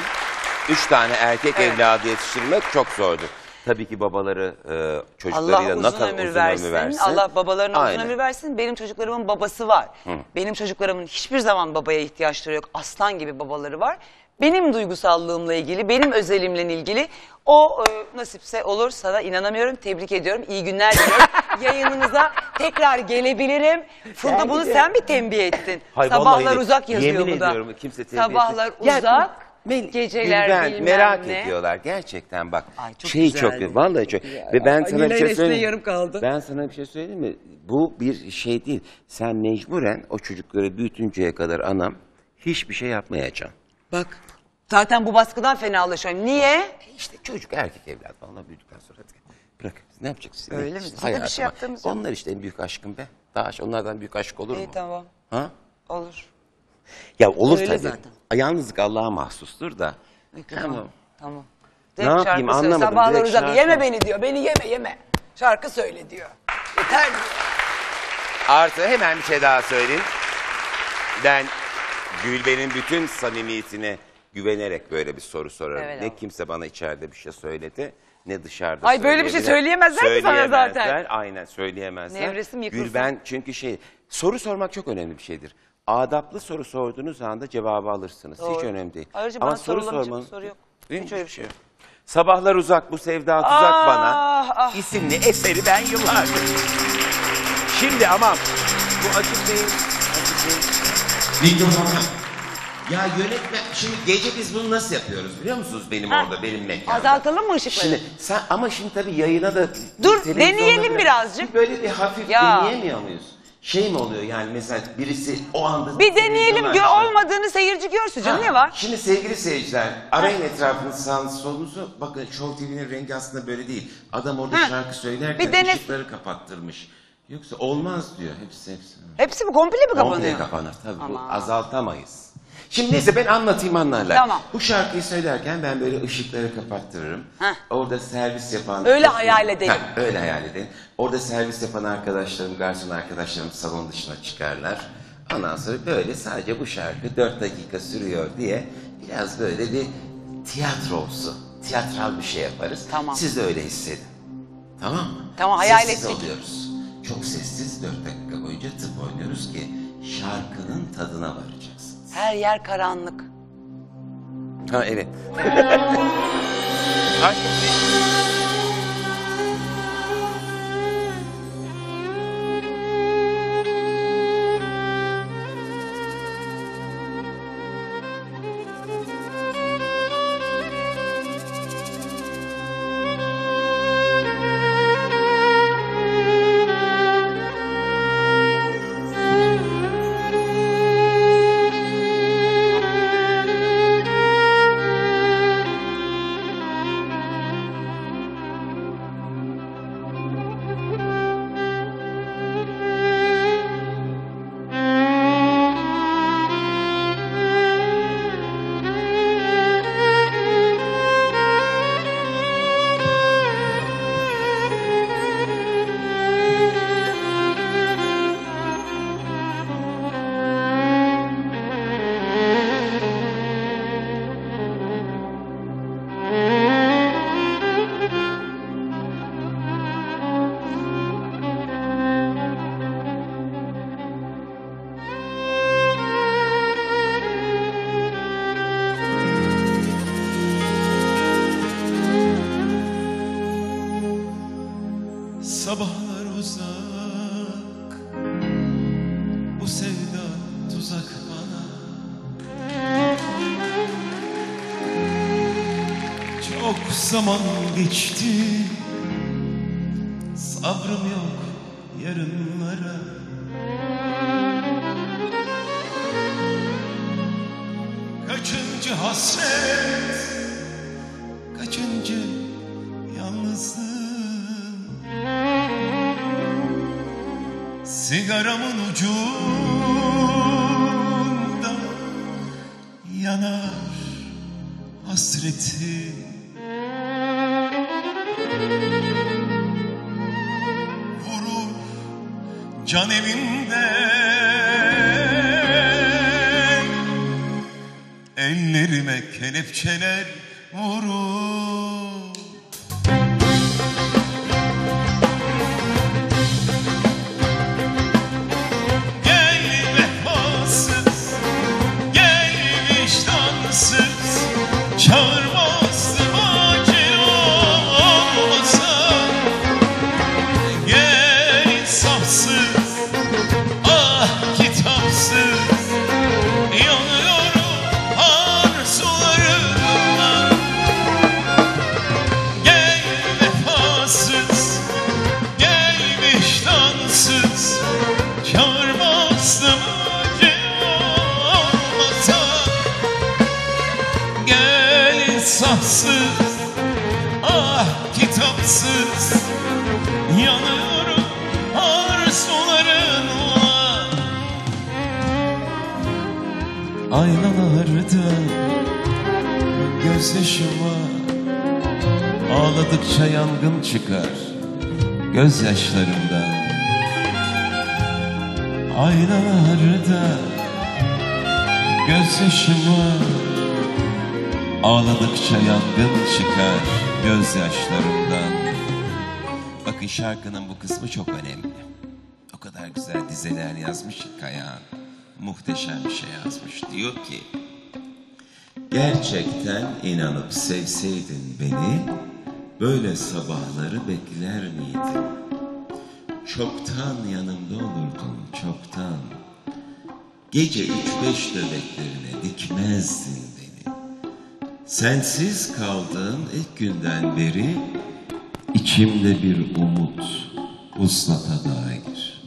Üç tane erkek Evet. evladı yetiştirmek çok zordur. Tabii ki babaları e, çocuklarıyla Allah ne uzun kadar ömür, uzun versin. ömür versin. Allah babalarına Aynen. uzun ömür versin. Benim çocuklarımın babası var. Benim çocuklarımın hiçbir zaman babaya ihtiyaçları yok. Aslan gibi babaları var. Benim duygusallığımla ilgili, benim özelimle ilgili o e, nasipse olur sana inanamıyorum. Tebrik ediyorum. İyi günler diliyorum. [laughs] Yayınınıza tekrar gelebilirim. Funda bunu sen bir tembih ettin. Hay Sabahlar vallahi uzak yazıyor yemin bu da. ediyorum kimse tembih Sabahlar etmez. Ya, uzak, Mel- geceler Gülben, bilmem merak ne. ediyorlar gerçekten bak. Ay, çok şey güzeldi. çok vallahi çok. Ve ben sana bir şey resmen söyleyeyim. yarım kaldı. Ben sana bir şey söyleyeyim mi? Bu bir şey değil. Sen mecburen o çocukları büyütünceye kadar anam hiçbir şey yapmayacaksın. Bak. Zaten bu baskıdan fenalaşıyorum. Niye? İşte çocuk erkek evlat onlar büyüdükten sonra hadi bırak. Ne yapacaksın? Öyle mi? Bizim de bir şey yaptığımız yok. Onlar işte en büyük aşkım be. Daha aş- onlardan büyük aşk olur İyi mu? tamam. Ha? Olur. Ya olur Öyle tabii. zaten. Yalnızlık Allah'a mahsustur da. Tamam. Tamam. Ne yapayım, şarkı söyle. anlamadım. Sabahlar Direkt uzak. şarkı. Yeme beni diyor. Beni yeme yeme. Şarkı söyle diyor. Yeter diyor. Artı hemen bir şey daha söyleyeyim. Ben Gülben'in bütün samimiyetine güvenerek böyle bir soru sorarım. Evet ne abi. kimse bana içeride bir şey söyledi ne dışarıda Ay, böyle bir şey söyleyemezler ki sana zaten. Aynen söyleyemezler. Nevresim yıkılsın. Gülben çünkü şey soru sormak çok önemli bir şeydir. Adaplı soru sorduğunuz anda cevabı alırsınız. Hiç Doğru. önemli değil. Ayrıca Ama bana soru bir soru yok. Değil? Hiç öyle bir şey yok. Sabahlar uzak bu sevda tuzak bana. Ah ah. isimli eseri ben yıllardır. Şimdi ama bu Bey'in... Acık Bey'in... Mikrofona. Ya yönetmen, şimdi gece biz bunu nasıl yapıyoruz biliyor musunuz benim Ha. orada, benim mekanda? Azaltalım mı ışıkları? Şimdi sen ama şimdi tabii yayına da Dur, televizyonda deneyelim bile- birazcık. Böyle bir hafif Ya. deneyemiyor muyuz? Şey mi oluyor yani mesela birisi o anda Bir deneyelim televizyonu gö açtı. olmadığını seyirci görsün canım ne var? Şimdi sevgili seyirciler arayın etrafınızı sağınızı solunuzu. Bakın Show TV'nin rengi aslında böyle değil. Adam orada Ha, şarkı söylerken bir dene- ışıkları kapattırmış. Yoksa olmaz diyor hepsi hepsi. Hepsi mi komple mi Komple kapanıyor? kapanır tabii bu Aman. azaltamayız. Şimdi neyse ben anlatayım anlarlar. Tamam. Bu şarkıyı söylerken ben böyle ışıkları kapattırırım. Heh. Orada servis yapan... Öyle hayal edelim. Heh, öyle hayal edin. Orada servis yapan arkadaşlarım, garson arkadaşlarım salon dışına çıkarlar. Ondan sonra böyle sadece bu şarkı 4 dakika sürüyor diye biraz böyle bir tiyatromsu, tiyatral bir şey yaparız. Tamam. Siz de öyle hissedin. Tamam mı? Tamam, hayal Sessiz ettik. oluyoruz. Çok sessiz 4 dakika boyunca tıp oynuyoruz ki şarkının tadına varacaksınız. Her yer karanlık. Ha evet. Ay. [laughs] zaman geçti. Sabrım yok yarınlara. Kaçıncı hasret Kaçıncı yalnızlığım? Sigaramın ucunda yanar hasreti can evimden Ellerime kelepçeler vurur şarkının bu kısmı çok önemli. O kadar güzel dizeler yazmış ki Kayağan. Muhteşem bir şey yazmış. Diyor ki Gerçekten inanıp sevseydin beni böyle sabahları bekler miydim? Çoktan yanımda olurdun, çoktan. Gece üç beş nöbetlerine dikmezdin beni. Sensiz kaldığım ilk günden beri içimde bir umut uslata dair.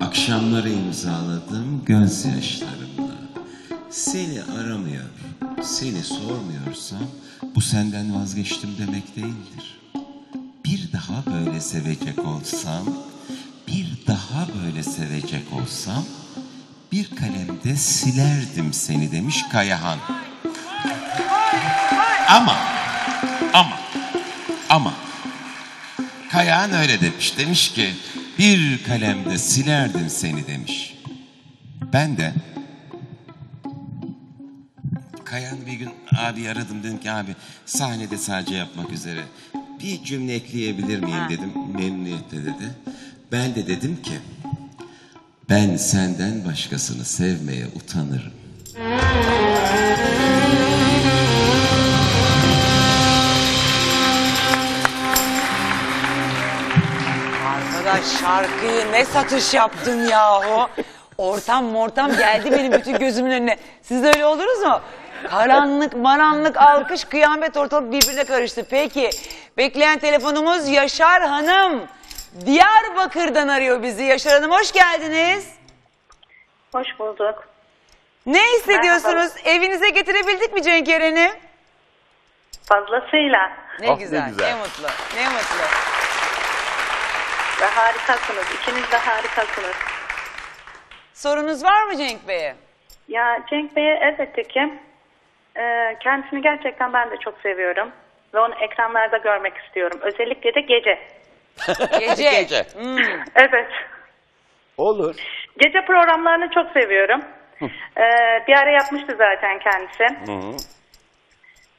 Akşamları imzaladım gözyaşlarımla. Seni aramıyor, seni sormuyorsam bu senden vazgeçtim demek değildir. Bir daha böyle sevecek olsam, bir daha böyle sevecek olsam bir kalemde silerdim seni demiş Kayahan. Ama, ama, ama Kayahan öyle demiş. Demiş ki bir kalemde silerdim seni demiş. Ben de Kayahan'ı bir gün abi aradım dedim ki abi sahnede sadece yapmak üzere bir cümle ekleyebilir miyim dedim. Memnuniyetle dedi. Ben de dedim ki ben senden başkasını sevmeye utanırım. Şarkıyı ne satış yaptın yahu. Ortam mortam geldi benim bütün gözümün önüne. Siz de öyle oldunuz mu? Karanlık, maranlık, alkış, kıyamet ortalık birbirine karıştı. Peki, bekleyen telefonumuz Yaşar Hanım. Diyarbakır'dan arıyor bizi. Yaşar Hanım hoş geldiniz. Hoş bulduk. Ne hissediyorsunuz? Evinize getirebildik mi Cenk Eren'i? Fazlasıyla. Ne Oh, ne güzel, ne güzel. mutlu, ne mutlu. Ve harikasınız. İkiniz de harikasınız. Sorunuz var mı Cenk Bey'e? Ya Cenk Bey'e elbette ki e, kendisini gerçekten ben de çok seviyorum. Ve onu ekranlarda görmek istiyorum. Özellikle de gece. [laughs] Gece. Gece. Hmm. Evet. Olur. Gece programlarını çok seviyorum. E, bir ara yapmıştı zaten kendisi.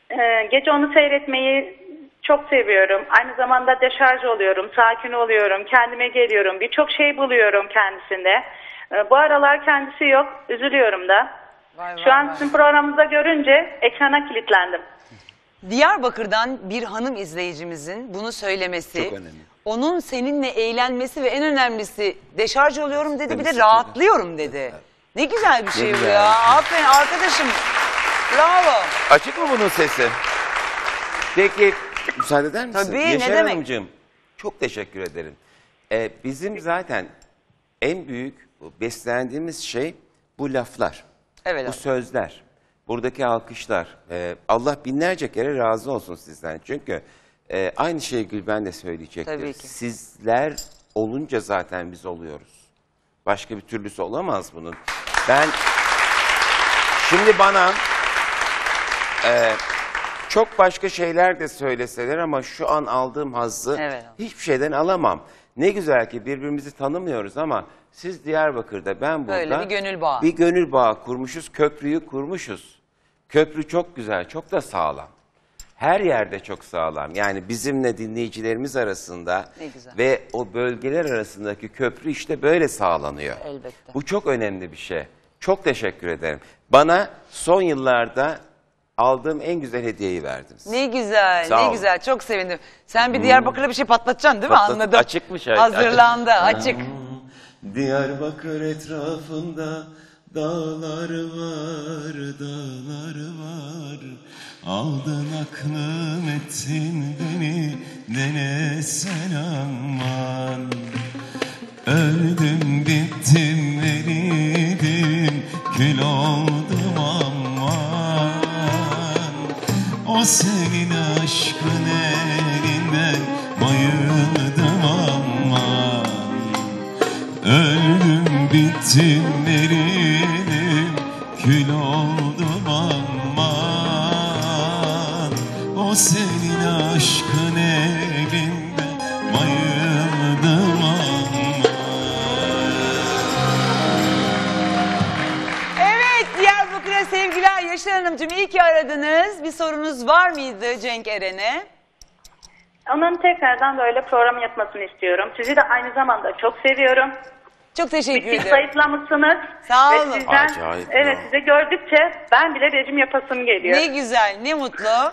E, gece onu seyretmeyi çok seviyorum. Aynı zamanda deşarj oluyorum, sakin oluyorum, kendime geliyorum. Birçok şey buluyorum kendisinde. E, bu aralar kendisi yok, üzülüyorum da. Vay Şu vay an vay. sizin programınıza görünce ekrana kilitlendim. Diyarbakır'dan bir hanım izleyicimizin bunu söylemesi, Çok önemli. onun seninle eğlenmesi ve en önemlisi deşarj oluyorum dedi bir de rahatlıyorum dedi. Ne güzel bir şey bu güzel. ya. Aferin arkadaşım. Bravo. Açık mı bunun sesi? Peki müsaade eder misin? Tabii, ne Yaşar demek? Hanımcığım çok teşekkür ederim. Ee, bizim zaten en büyük beslendiğimiz şey bu laflar. Evet Bu abi. sözler. Buradaki alkışlar. Ee, Allah binlerce kere razı olsun sizden. Çünkü e, aynı şeyi Gülben de söyleyecektir. Tabii ki. Sizler olunca zaten biz oluyoruz. Başka bir türlüsü olamaz bunun. Ben şimdi bana e, çok başka şeyler de söyleseler ama şu an aldığım hazzı Evet. hiçbir şeyden alamam. Ne güzel ki birbirimizi tanımıyoruz ama siz Diyarbakır'da ben burada Böyle bir gönül bağı. bir gönül bağı kurmuşuz, köprüyü kurmuşuz. Köprü çok güzel, çok da sağlam. Her yerde çok sağlam. Yani bizimle dinleyicilerimiz arasında Ne güzel. ve o bölgeler arasındaki köprü işte böyle sağlanıyor. Elbette. Bu çok önemli bir şey. Çok teşekkür ederim. Bana son yıllarda aldığım en güzel hediyeyi verdiniz. Ne güzel, Sağ ne olun. güzel. Çok sevindim. Sen bir Diyarbakır'da bir şey patlatacaksın değil mi? Patlat- Anladım. açıkmış, evet, Hazırlandı, açık. Diyarbakır etrafında dağlar var, dağlar var. Aldın aklım ettin beni, dene sen aman. Öldüm bittim eridim, kül oldum O senin aşkın elinden bayıldım aman. Öldüm bittim eridim kül oldum aman O senin aşkın Yaşar Hanımcığım. İyi ki aradınız. Bir sorunuz var mıydı Cenk Eren'e? Onun tekrardan böyle program yapmasını istiyorum. Sizi de aynı zamanda çok seviyorum. Çok teşekkür Müthiş ederim. zayıflamışsınız. Sağ Ve olun. Sizden, Acayip evet ya. size gördükçe ben bile rejim yapasım geliyor. Ne güzel, ne mutlu.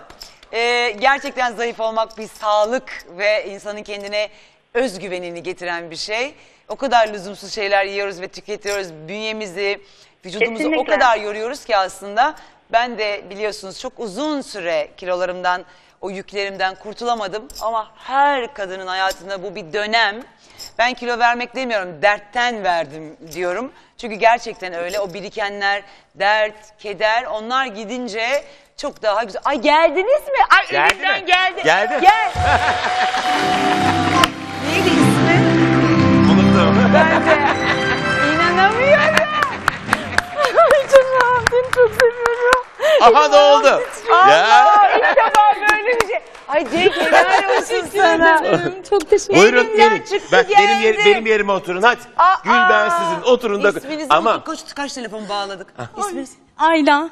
Ee, gerçekten zayıf olmak bir sağlık ve insanın kendine özgüvenini getiren bir şey. O kadar lüzumsuz şeyler yiyoruz ve tüketiyoruz. Bünyemizi, vücudumuzu o Kesinlikle. kadar yoruyoruz ki aslında. Ben de biliyorsunuz çok uzun süre kilolarımdan, o yüklerimden kurtulamadım. Ama her kadının hayatında bu bir dönem. Ben kilo vermek demiyorum, dertten verdim diyorum. Çünkü gerçekten öyle. O birikenler, dert, keder onlar gidince çok daha güzel. Ay geldiniz mi? Ay Geldi elimden mi? geldi. Geldi. Gel. [laughs] Aha ne oldu? Allah ilk defa böyle bir şey. Ay Cenk helal [laughs] olsun sana. Çok teşekkür Buyurun Elimden gelin. çıktı, Bak benim, yer, geldi. benim yerime oturun hadi. Aa, Gül ben sizin oturun da. İsminizi Ama unuttuk. Kaç, kaç telefon bağladık? İsminiz? Ayla.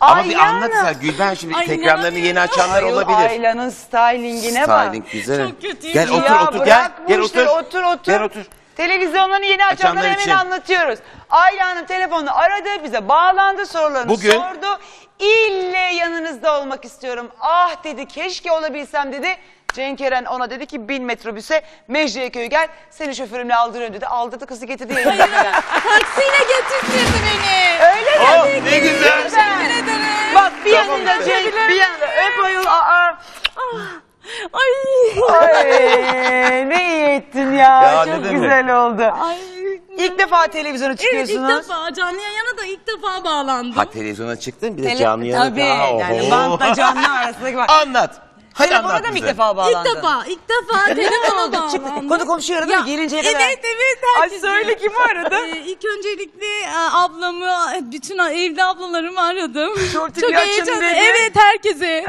ama bir Ayla anlat sen Gülben şimdi Ay, tekrarlarını yeni inanamıyorum. açanlar Ayol, olabilir. Ayla'nın stylingine bak. Styling güzel. Çok kötüyüm Gel ya. otur ya otur gel. bırak bu Gel işleri, otur. otur otur. Gel otur. Televizyonları yeni açanlara Açanlar hemen için. anlatıyoruz. Ayla Hanım telefonla aradı, bize bağlandı, sorularını Bugün- sordu. İlle yanınızda olmak istiyorum. Ah dedi, keşke olabilsem dedi. Cenk Eren ona dedi ki bin metrobüse Mecidiyeköy'e gel seni şoförümle aldırıyorum dedi. Aldırdı kızı getirdi yayınlarına. Taksiyle getirtirdi beni. Öyle mi? Oh ne güzel. Teşekkür ederim. Bak bir Tamam yanında işte. Cenk bir yanında öp ayol. Aa. Ay. Ay ne iyi ettin ya. Ya ne Çok demek? güzel oldu. Ay. İlk defa televizyona Evet ilk çıkıyorsunuz. defa canlı yayına da ilk defa bağlandım. Ha televizyona çıktın bir de Tele- canlı yayına. Tabii Aa, yani oho. bantla canlı arasındaki var. Anlat. Hadi Telefona anlat da mı ilk bize. defa bağlandın? İlk defa, ilk defa? [laughs] Çıktı. bağlandım. Konu komşuyu aradı mı? Gelinceye kadar. Evet, evet. Ay herkes söyle kimi aradı? Ee, ilk öncelikle e, ablamı, bütün evli ablalarımı aradım. [laughs] Çok açın heyecanlı. dedi. Evet, herkese.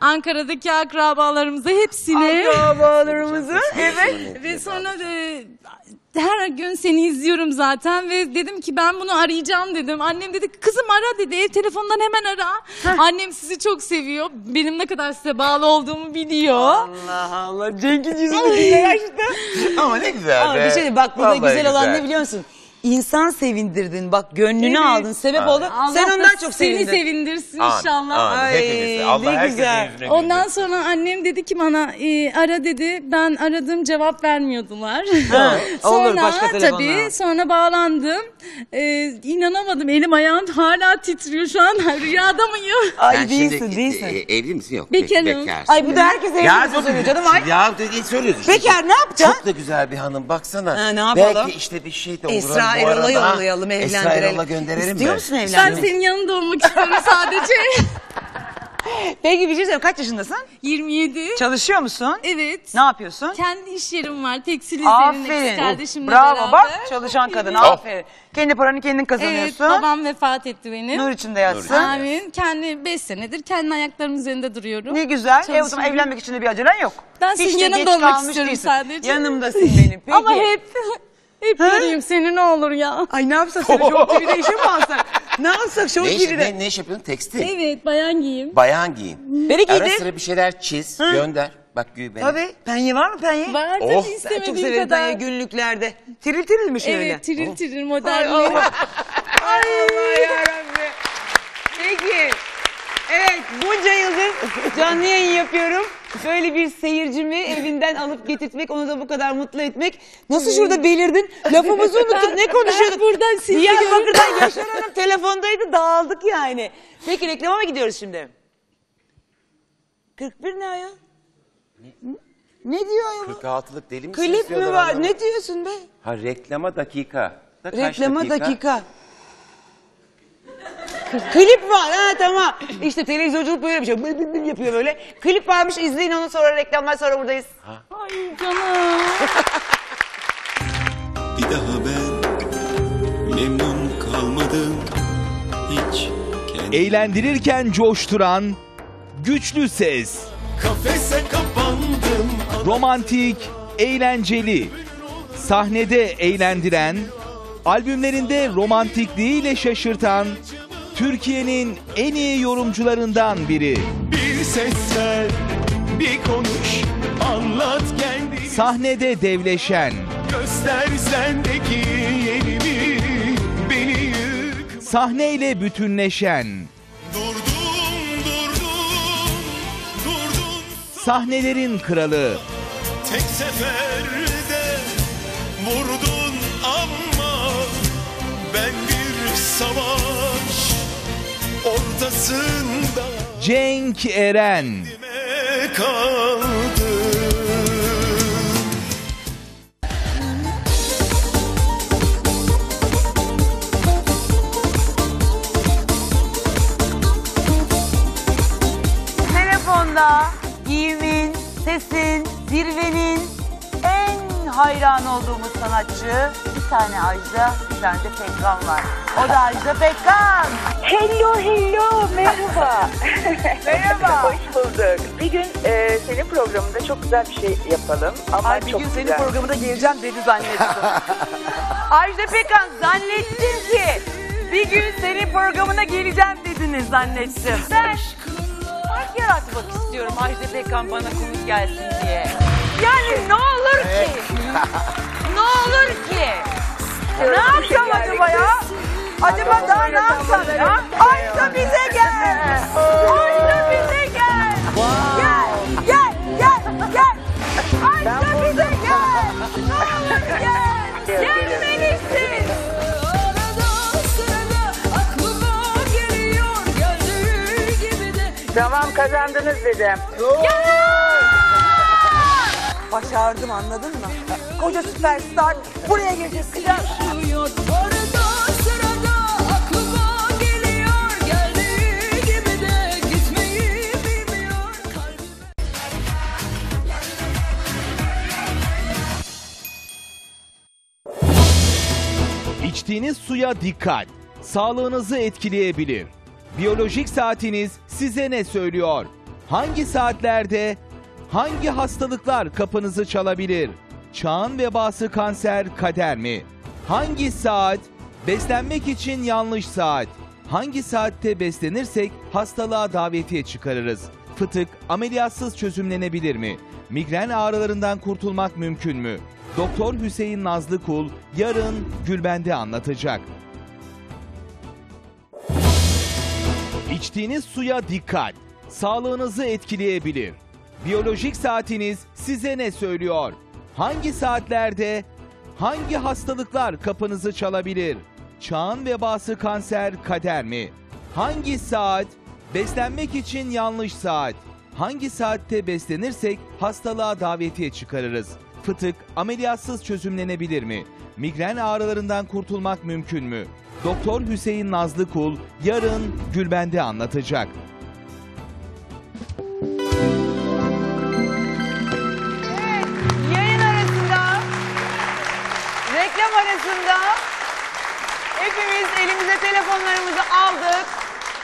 Ankara'daki akrabalarımıza hepsine. Akrabalarımızı. [laughs] Evet. Ve sonra e, her gün seni izliyorum zaten ve dedim ki ben bunu arayacağım dedim. Annem dedi kızım ara dedi ev telefonundan hemen ara. Annem sizi çok seviyor. Benim ne kadar size bağlı olduğumu biliyor. Allah Allah. Cenk'in yüzünü dinle açtı. Ama ne güzel Ama be. bir şey bak burada Vallahi güzel, olan ne biliyor musun? İnsan sevindirdin. Bak gönlünü Evet. aldın. Sebep Aynen. oldun. Allah Sen da ondan çok seni sevindin. sevindirsin Amin, inşallah. Ay, Hepimizi. Allah ne herkesin güzel. yüzüne güldür. Ondan sonra annem dedi ki bana e, ara dedi. Ben aradım cevap vermiyordular. [laughs] olur, başka telefonla. tabii sonra bağlandım. E, inanamadım elim ayağım hala titriyor şu an. [laughs] Rüyada mıyım? Ay Sen değilsin şimdi, değilsin. e, evli misin? Yok. Bekarım. Bekarsın. Ay bu da herkes evli Ya kızı dur, söylüyor canım. Ay. Ya dediğin söylüyorsun. işte. Bekar ne yapacaksın? Çok da güzel bir hanım baksana. Ha, ne yapalım? Belki işte bir şey de olur. Esra bu arada. Erol'a yollayalım, Esra evlendirelim. Erol'a gönderelim İstiyor mi? musun Ben evlenmek? senin yanında olmak istiyorum [laughs] sadece. [laughs] Peki bir şey söyleyeyim. Kaç yaşındasın? 27. Çalışıyor musun? Evet. Ne yapıyorsun? Kendi iş yerim var. Tekstil üzerine kız Aferin. kardeşimle Bravo beraber. bak çalışan kadın. Evet. Aferin. Kendi paranı kendin Evet kazanıyorsun. babam vefat etti benim. Nur içinde yatsın. Amin. Kendi 5 senedir kendi ayaklarımın üzerinde duruyorum. Ne güzel. E o zaman Çalışıyorum. evlenmek için de bir acelen yok. Ben senin yanında olmak istiyorum değilsin. sadece. Yanımdasın benim. [laughs] Peki. Ama hep hep göreyim seni ne olur ya. Ay ne yapsak seni Show TV'de işe mi alsak? Ne yapsak Show Ne iş, TV'de? ne, ne iş yapıyorsun? Tekstil. Evet bayan giyim. Bayan giyin. Beni Ara giydir. sıra bir şeyler çiz, gönder. Bak Gül benim. Tabii. Penye var mı penye? Var tabii Oh. Ben istemediğin çok severim kadar. penye günlüklerde. Tiril tiril mi şöyle? Evet tiril tiril [laughs] Ay modelli. Allah. Ay Allah yarabbim. Peki. Evet bunca yıldır canlı yayın yapıyorum. Böyle bir seyircimi evinden alıp getirtmek, onu da bu kadar mutlu etmek. Nasıl şurada belirdin? Lafımızı unuttuk. Ne konuşuyorduk? Ben buradan sizi Diyarbakır'dan Yaşar Hanım telefondaydı dağıldık yani. Peki reklama mı gidiyoruz şimdi? 41 ne ayol? Ne diyor ayol? 46'lık deli misin? Klip mi istiyorlar var? adamı? Ne diyorsun be? Ha reklama dakika. Da kaç Reklama dakika. Klip var ha tamam. İşte televizyonculuk böyle bir şey. Bıl bıl bıl yapıyor böyle. Klip varmış izleyin onu sonra reklamlar sonra buradayız. Ay canım. Bir daha ben memnun kalmadım hiç kendimi Eğlendirirken coşturan güçlü ses, Kafese kapandım romantik, eğlenceli, sahnede eğlendiren, albümlerinde romantikliğiyle şaşırtan Türkiye'nin en iyi yorumcularından biri. Bir ses ver bir konuş anlat kendini. Sahnede devleşen, Göster sendeki yerimi beni yık. Sahneyle bütünleşen, Durdum durdum sahnelerin kralı. Tek seferde ortasında Cenk Eren. Telefonda giyimin, sesin, zirvenin en hayran olduğumuz sanatçı tane Ajda, bir tane de Pekkan var. O da Ajda Pekkan. Hello hello merhaba. [laughs] Merhaba. Hoş bulduk. Bir gün e, senin programında çok güzel bir şey yapalım. Ama Ay bir çok gün senin güzel. programına geleceğim dedi zannettim. [laughs] Ajda Pekkan zannettim ki bir gün senin programına geleceğim dediniz zannettim. Ben fark yaratmak istiyorum Ajda Pekkan bana konuk gelsin diye. Yani ne olur ki? [laughs] ne olur ki? Ne yapsam acaba ya? Acaba daha ne yapsam ya? Ajda bize gel! Ajda bize gel! Gel, gel, gel, gel! Ajda bize gel! Ne olur gel! Gelmelisin! Tamam kazandınız dedim. Başardım anladın mı? Koca süperstar buraya gelecek. İçtiğiniz suya dikkat. Sağlığınızı etkileyebilir. Biyolojik saatiniz size ne söylüyor? Hangi saatlerde hangi hastalıklar kapınızı çalabilir? Çağın vebası kanser kader mi? Hangi saat beslenmek için yanlış saat? Hangi saatte beslenirsek hastalığa davetiye çıkarırız? Fıtık ameliyatsız çözümlenebilir mi? Migren ağrılarından kurtulmak mümkün mü? Doktor Hüseyin Nazlı Kul yarın Gülben'de anlatacak. İçtiğiniz suya dikkat. Sağlığınızı etkileyebilir. Biyolojik saatiniz size ne söylüyor? Hangi saatlerde hangi hastalıklar kapınızı çalabilir? Çağın vebası kanser kader mi? Hangi saat beslenmek için yanlış saat? Hangi saatte beslenirsek hastalığa davetiye çıkarırız? Fıtık ameliyatsız çözümlenebilir mi? Migren ağrılarından kurtulmak mümkün mü? Doktor Hüseyin Nazlı Kul yarın Gülben'de anlatacak.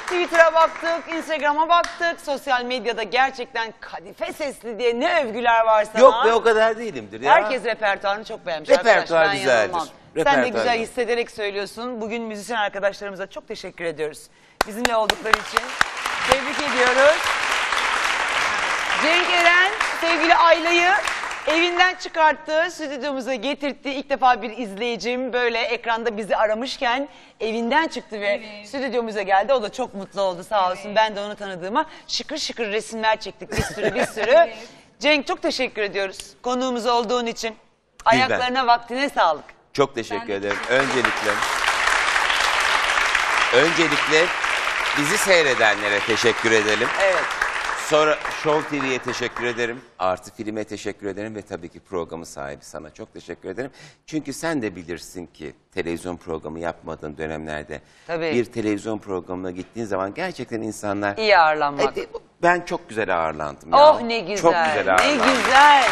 Twitter'a baktık, Instagram'a baktık. Sosyal medyada gerçekten kadife sesli diye ne övgüler var sana. Yok be o kadar değilimdir ya. Herkes repertuarını çok beğenmiş. Repertuar arkadaş, ben güzeldir. yanılmam. Sen de Repertuar güzel güzel. hissederek söylüyorsun. Bugün müzisyen arkadaşlarımıza çok teşekkür ediyoruz. Bizimle oldukları için. Tebrik ediyoruz. Cenk Eren sevgili Ayla'yı evinden çıkarttı, stüdyomuza getirtti. İlk defa bir izleyicim böyle ekranda bizi aramışken evinden çıktı ve stüdyomuza geldi. O da çok mutlu oldu sağ olsun. Ben de onu tanıdığıma şıkır şıkır resimler çektik bir sürü bir sürü. [laughs] Cenk çok teşekkür ediyoruz konuğumuz olduğun için. Ayaklarına vaktine sağlık. Çok teşekkür ederim. Öncelikle öncelikle bizi seyredenlere teşekkür edelim. Evet. Sonra Show TV'ye teşekkür ederim. Artı Film'e teşekkür ederim ve tabii ki programın sahibi sana çok teşekkür ederim. Çünkü sen de bilirsin ki televizyon programı yapmadığın dönemlerde Tabii. bir televizyon programına gittiğin zaman gerçekten insanlar İyi ağırlanmak. E, ben çok güzel ağırlandım. ya. Oh ne güzel. Çok güzel ne ağırlandım. güzel.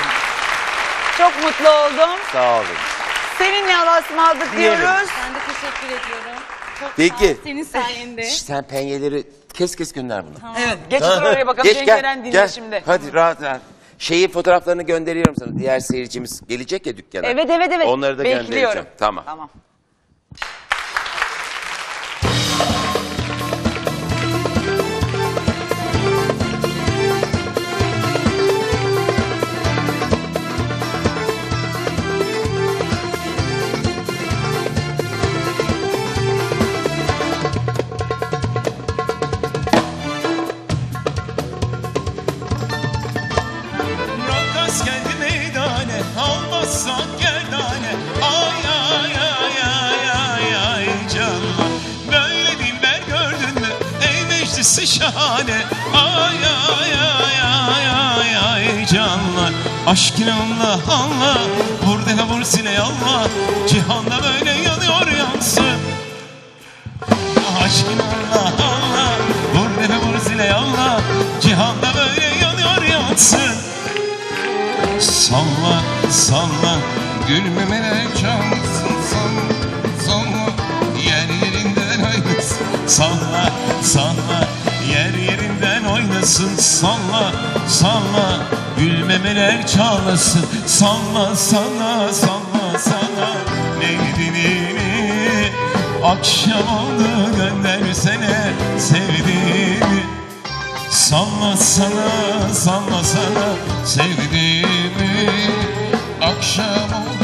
Çok mutlu oldum. Sağ olun. Seninle Allah'a ısmarladık Diyelim. diyoruz. Ben de teşekkür ediyorum. Peki. senin sayende. Şş, sen penyeleri kes kes gönder bunu. Evet. Geç otur oraya bakalım. Geç Cenk gel, Eren dinle gel. şimdi. Hadi rahat rahat. Şeyi fotoğraflarını gönderiyorum sana. Diğer seyircimiz gelecek ya dükkana. Evet evet evet. Onları da Bekliyorum. göndereceğim. Tamam. Tamam. Aşkın Allah Allah Vur dene vur sile Allah Cihanda böyle yanıyor yansın Aşkın Allah Allah Vur dene vur sile Allah Cihanda böyle yanıyor yansın Salla salla Gülmemeler çalsın Salla salla Yer yerinden oynasın Salla salla Yer yerinden oynasın Salla salla. Gülmemeler çalasın Salla salla salla salla Mevdinini Akşam oldu göndersene Sevdiğimi. Salla sana, salla sana sevdiğimi. Akşam oldu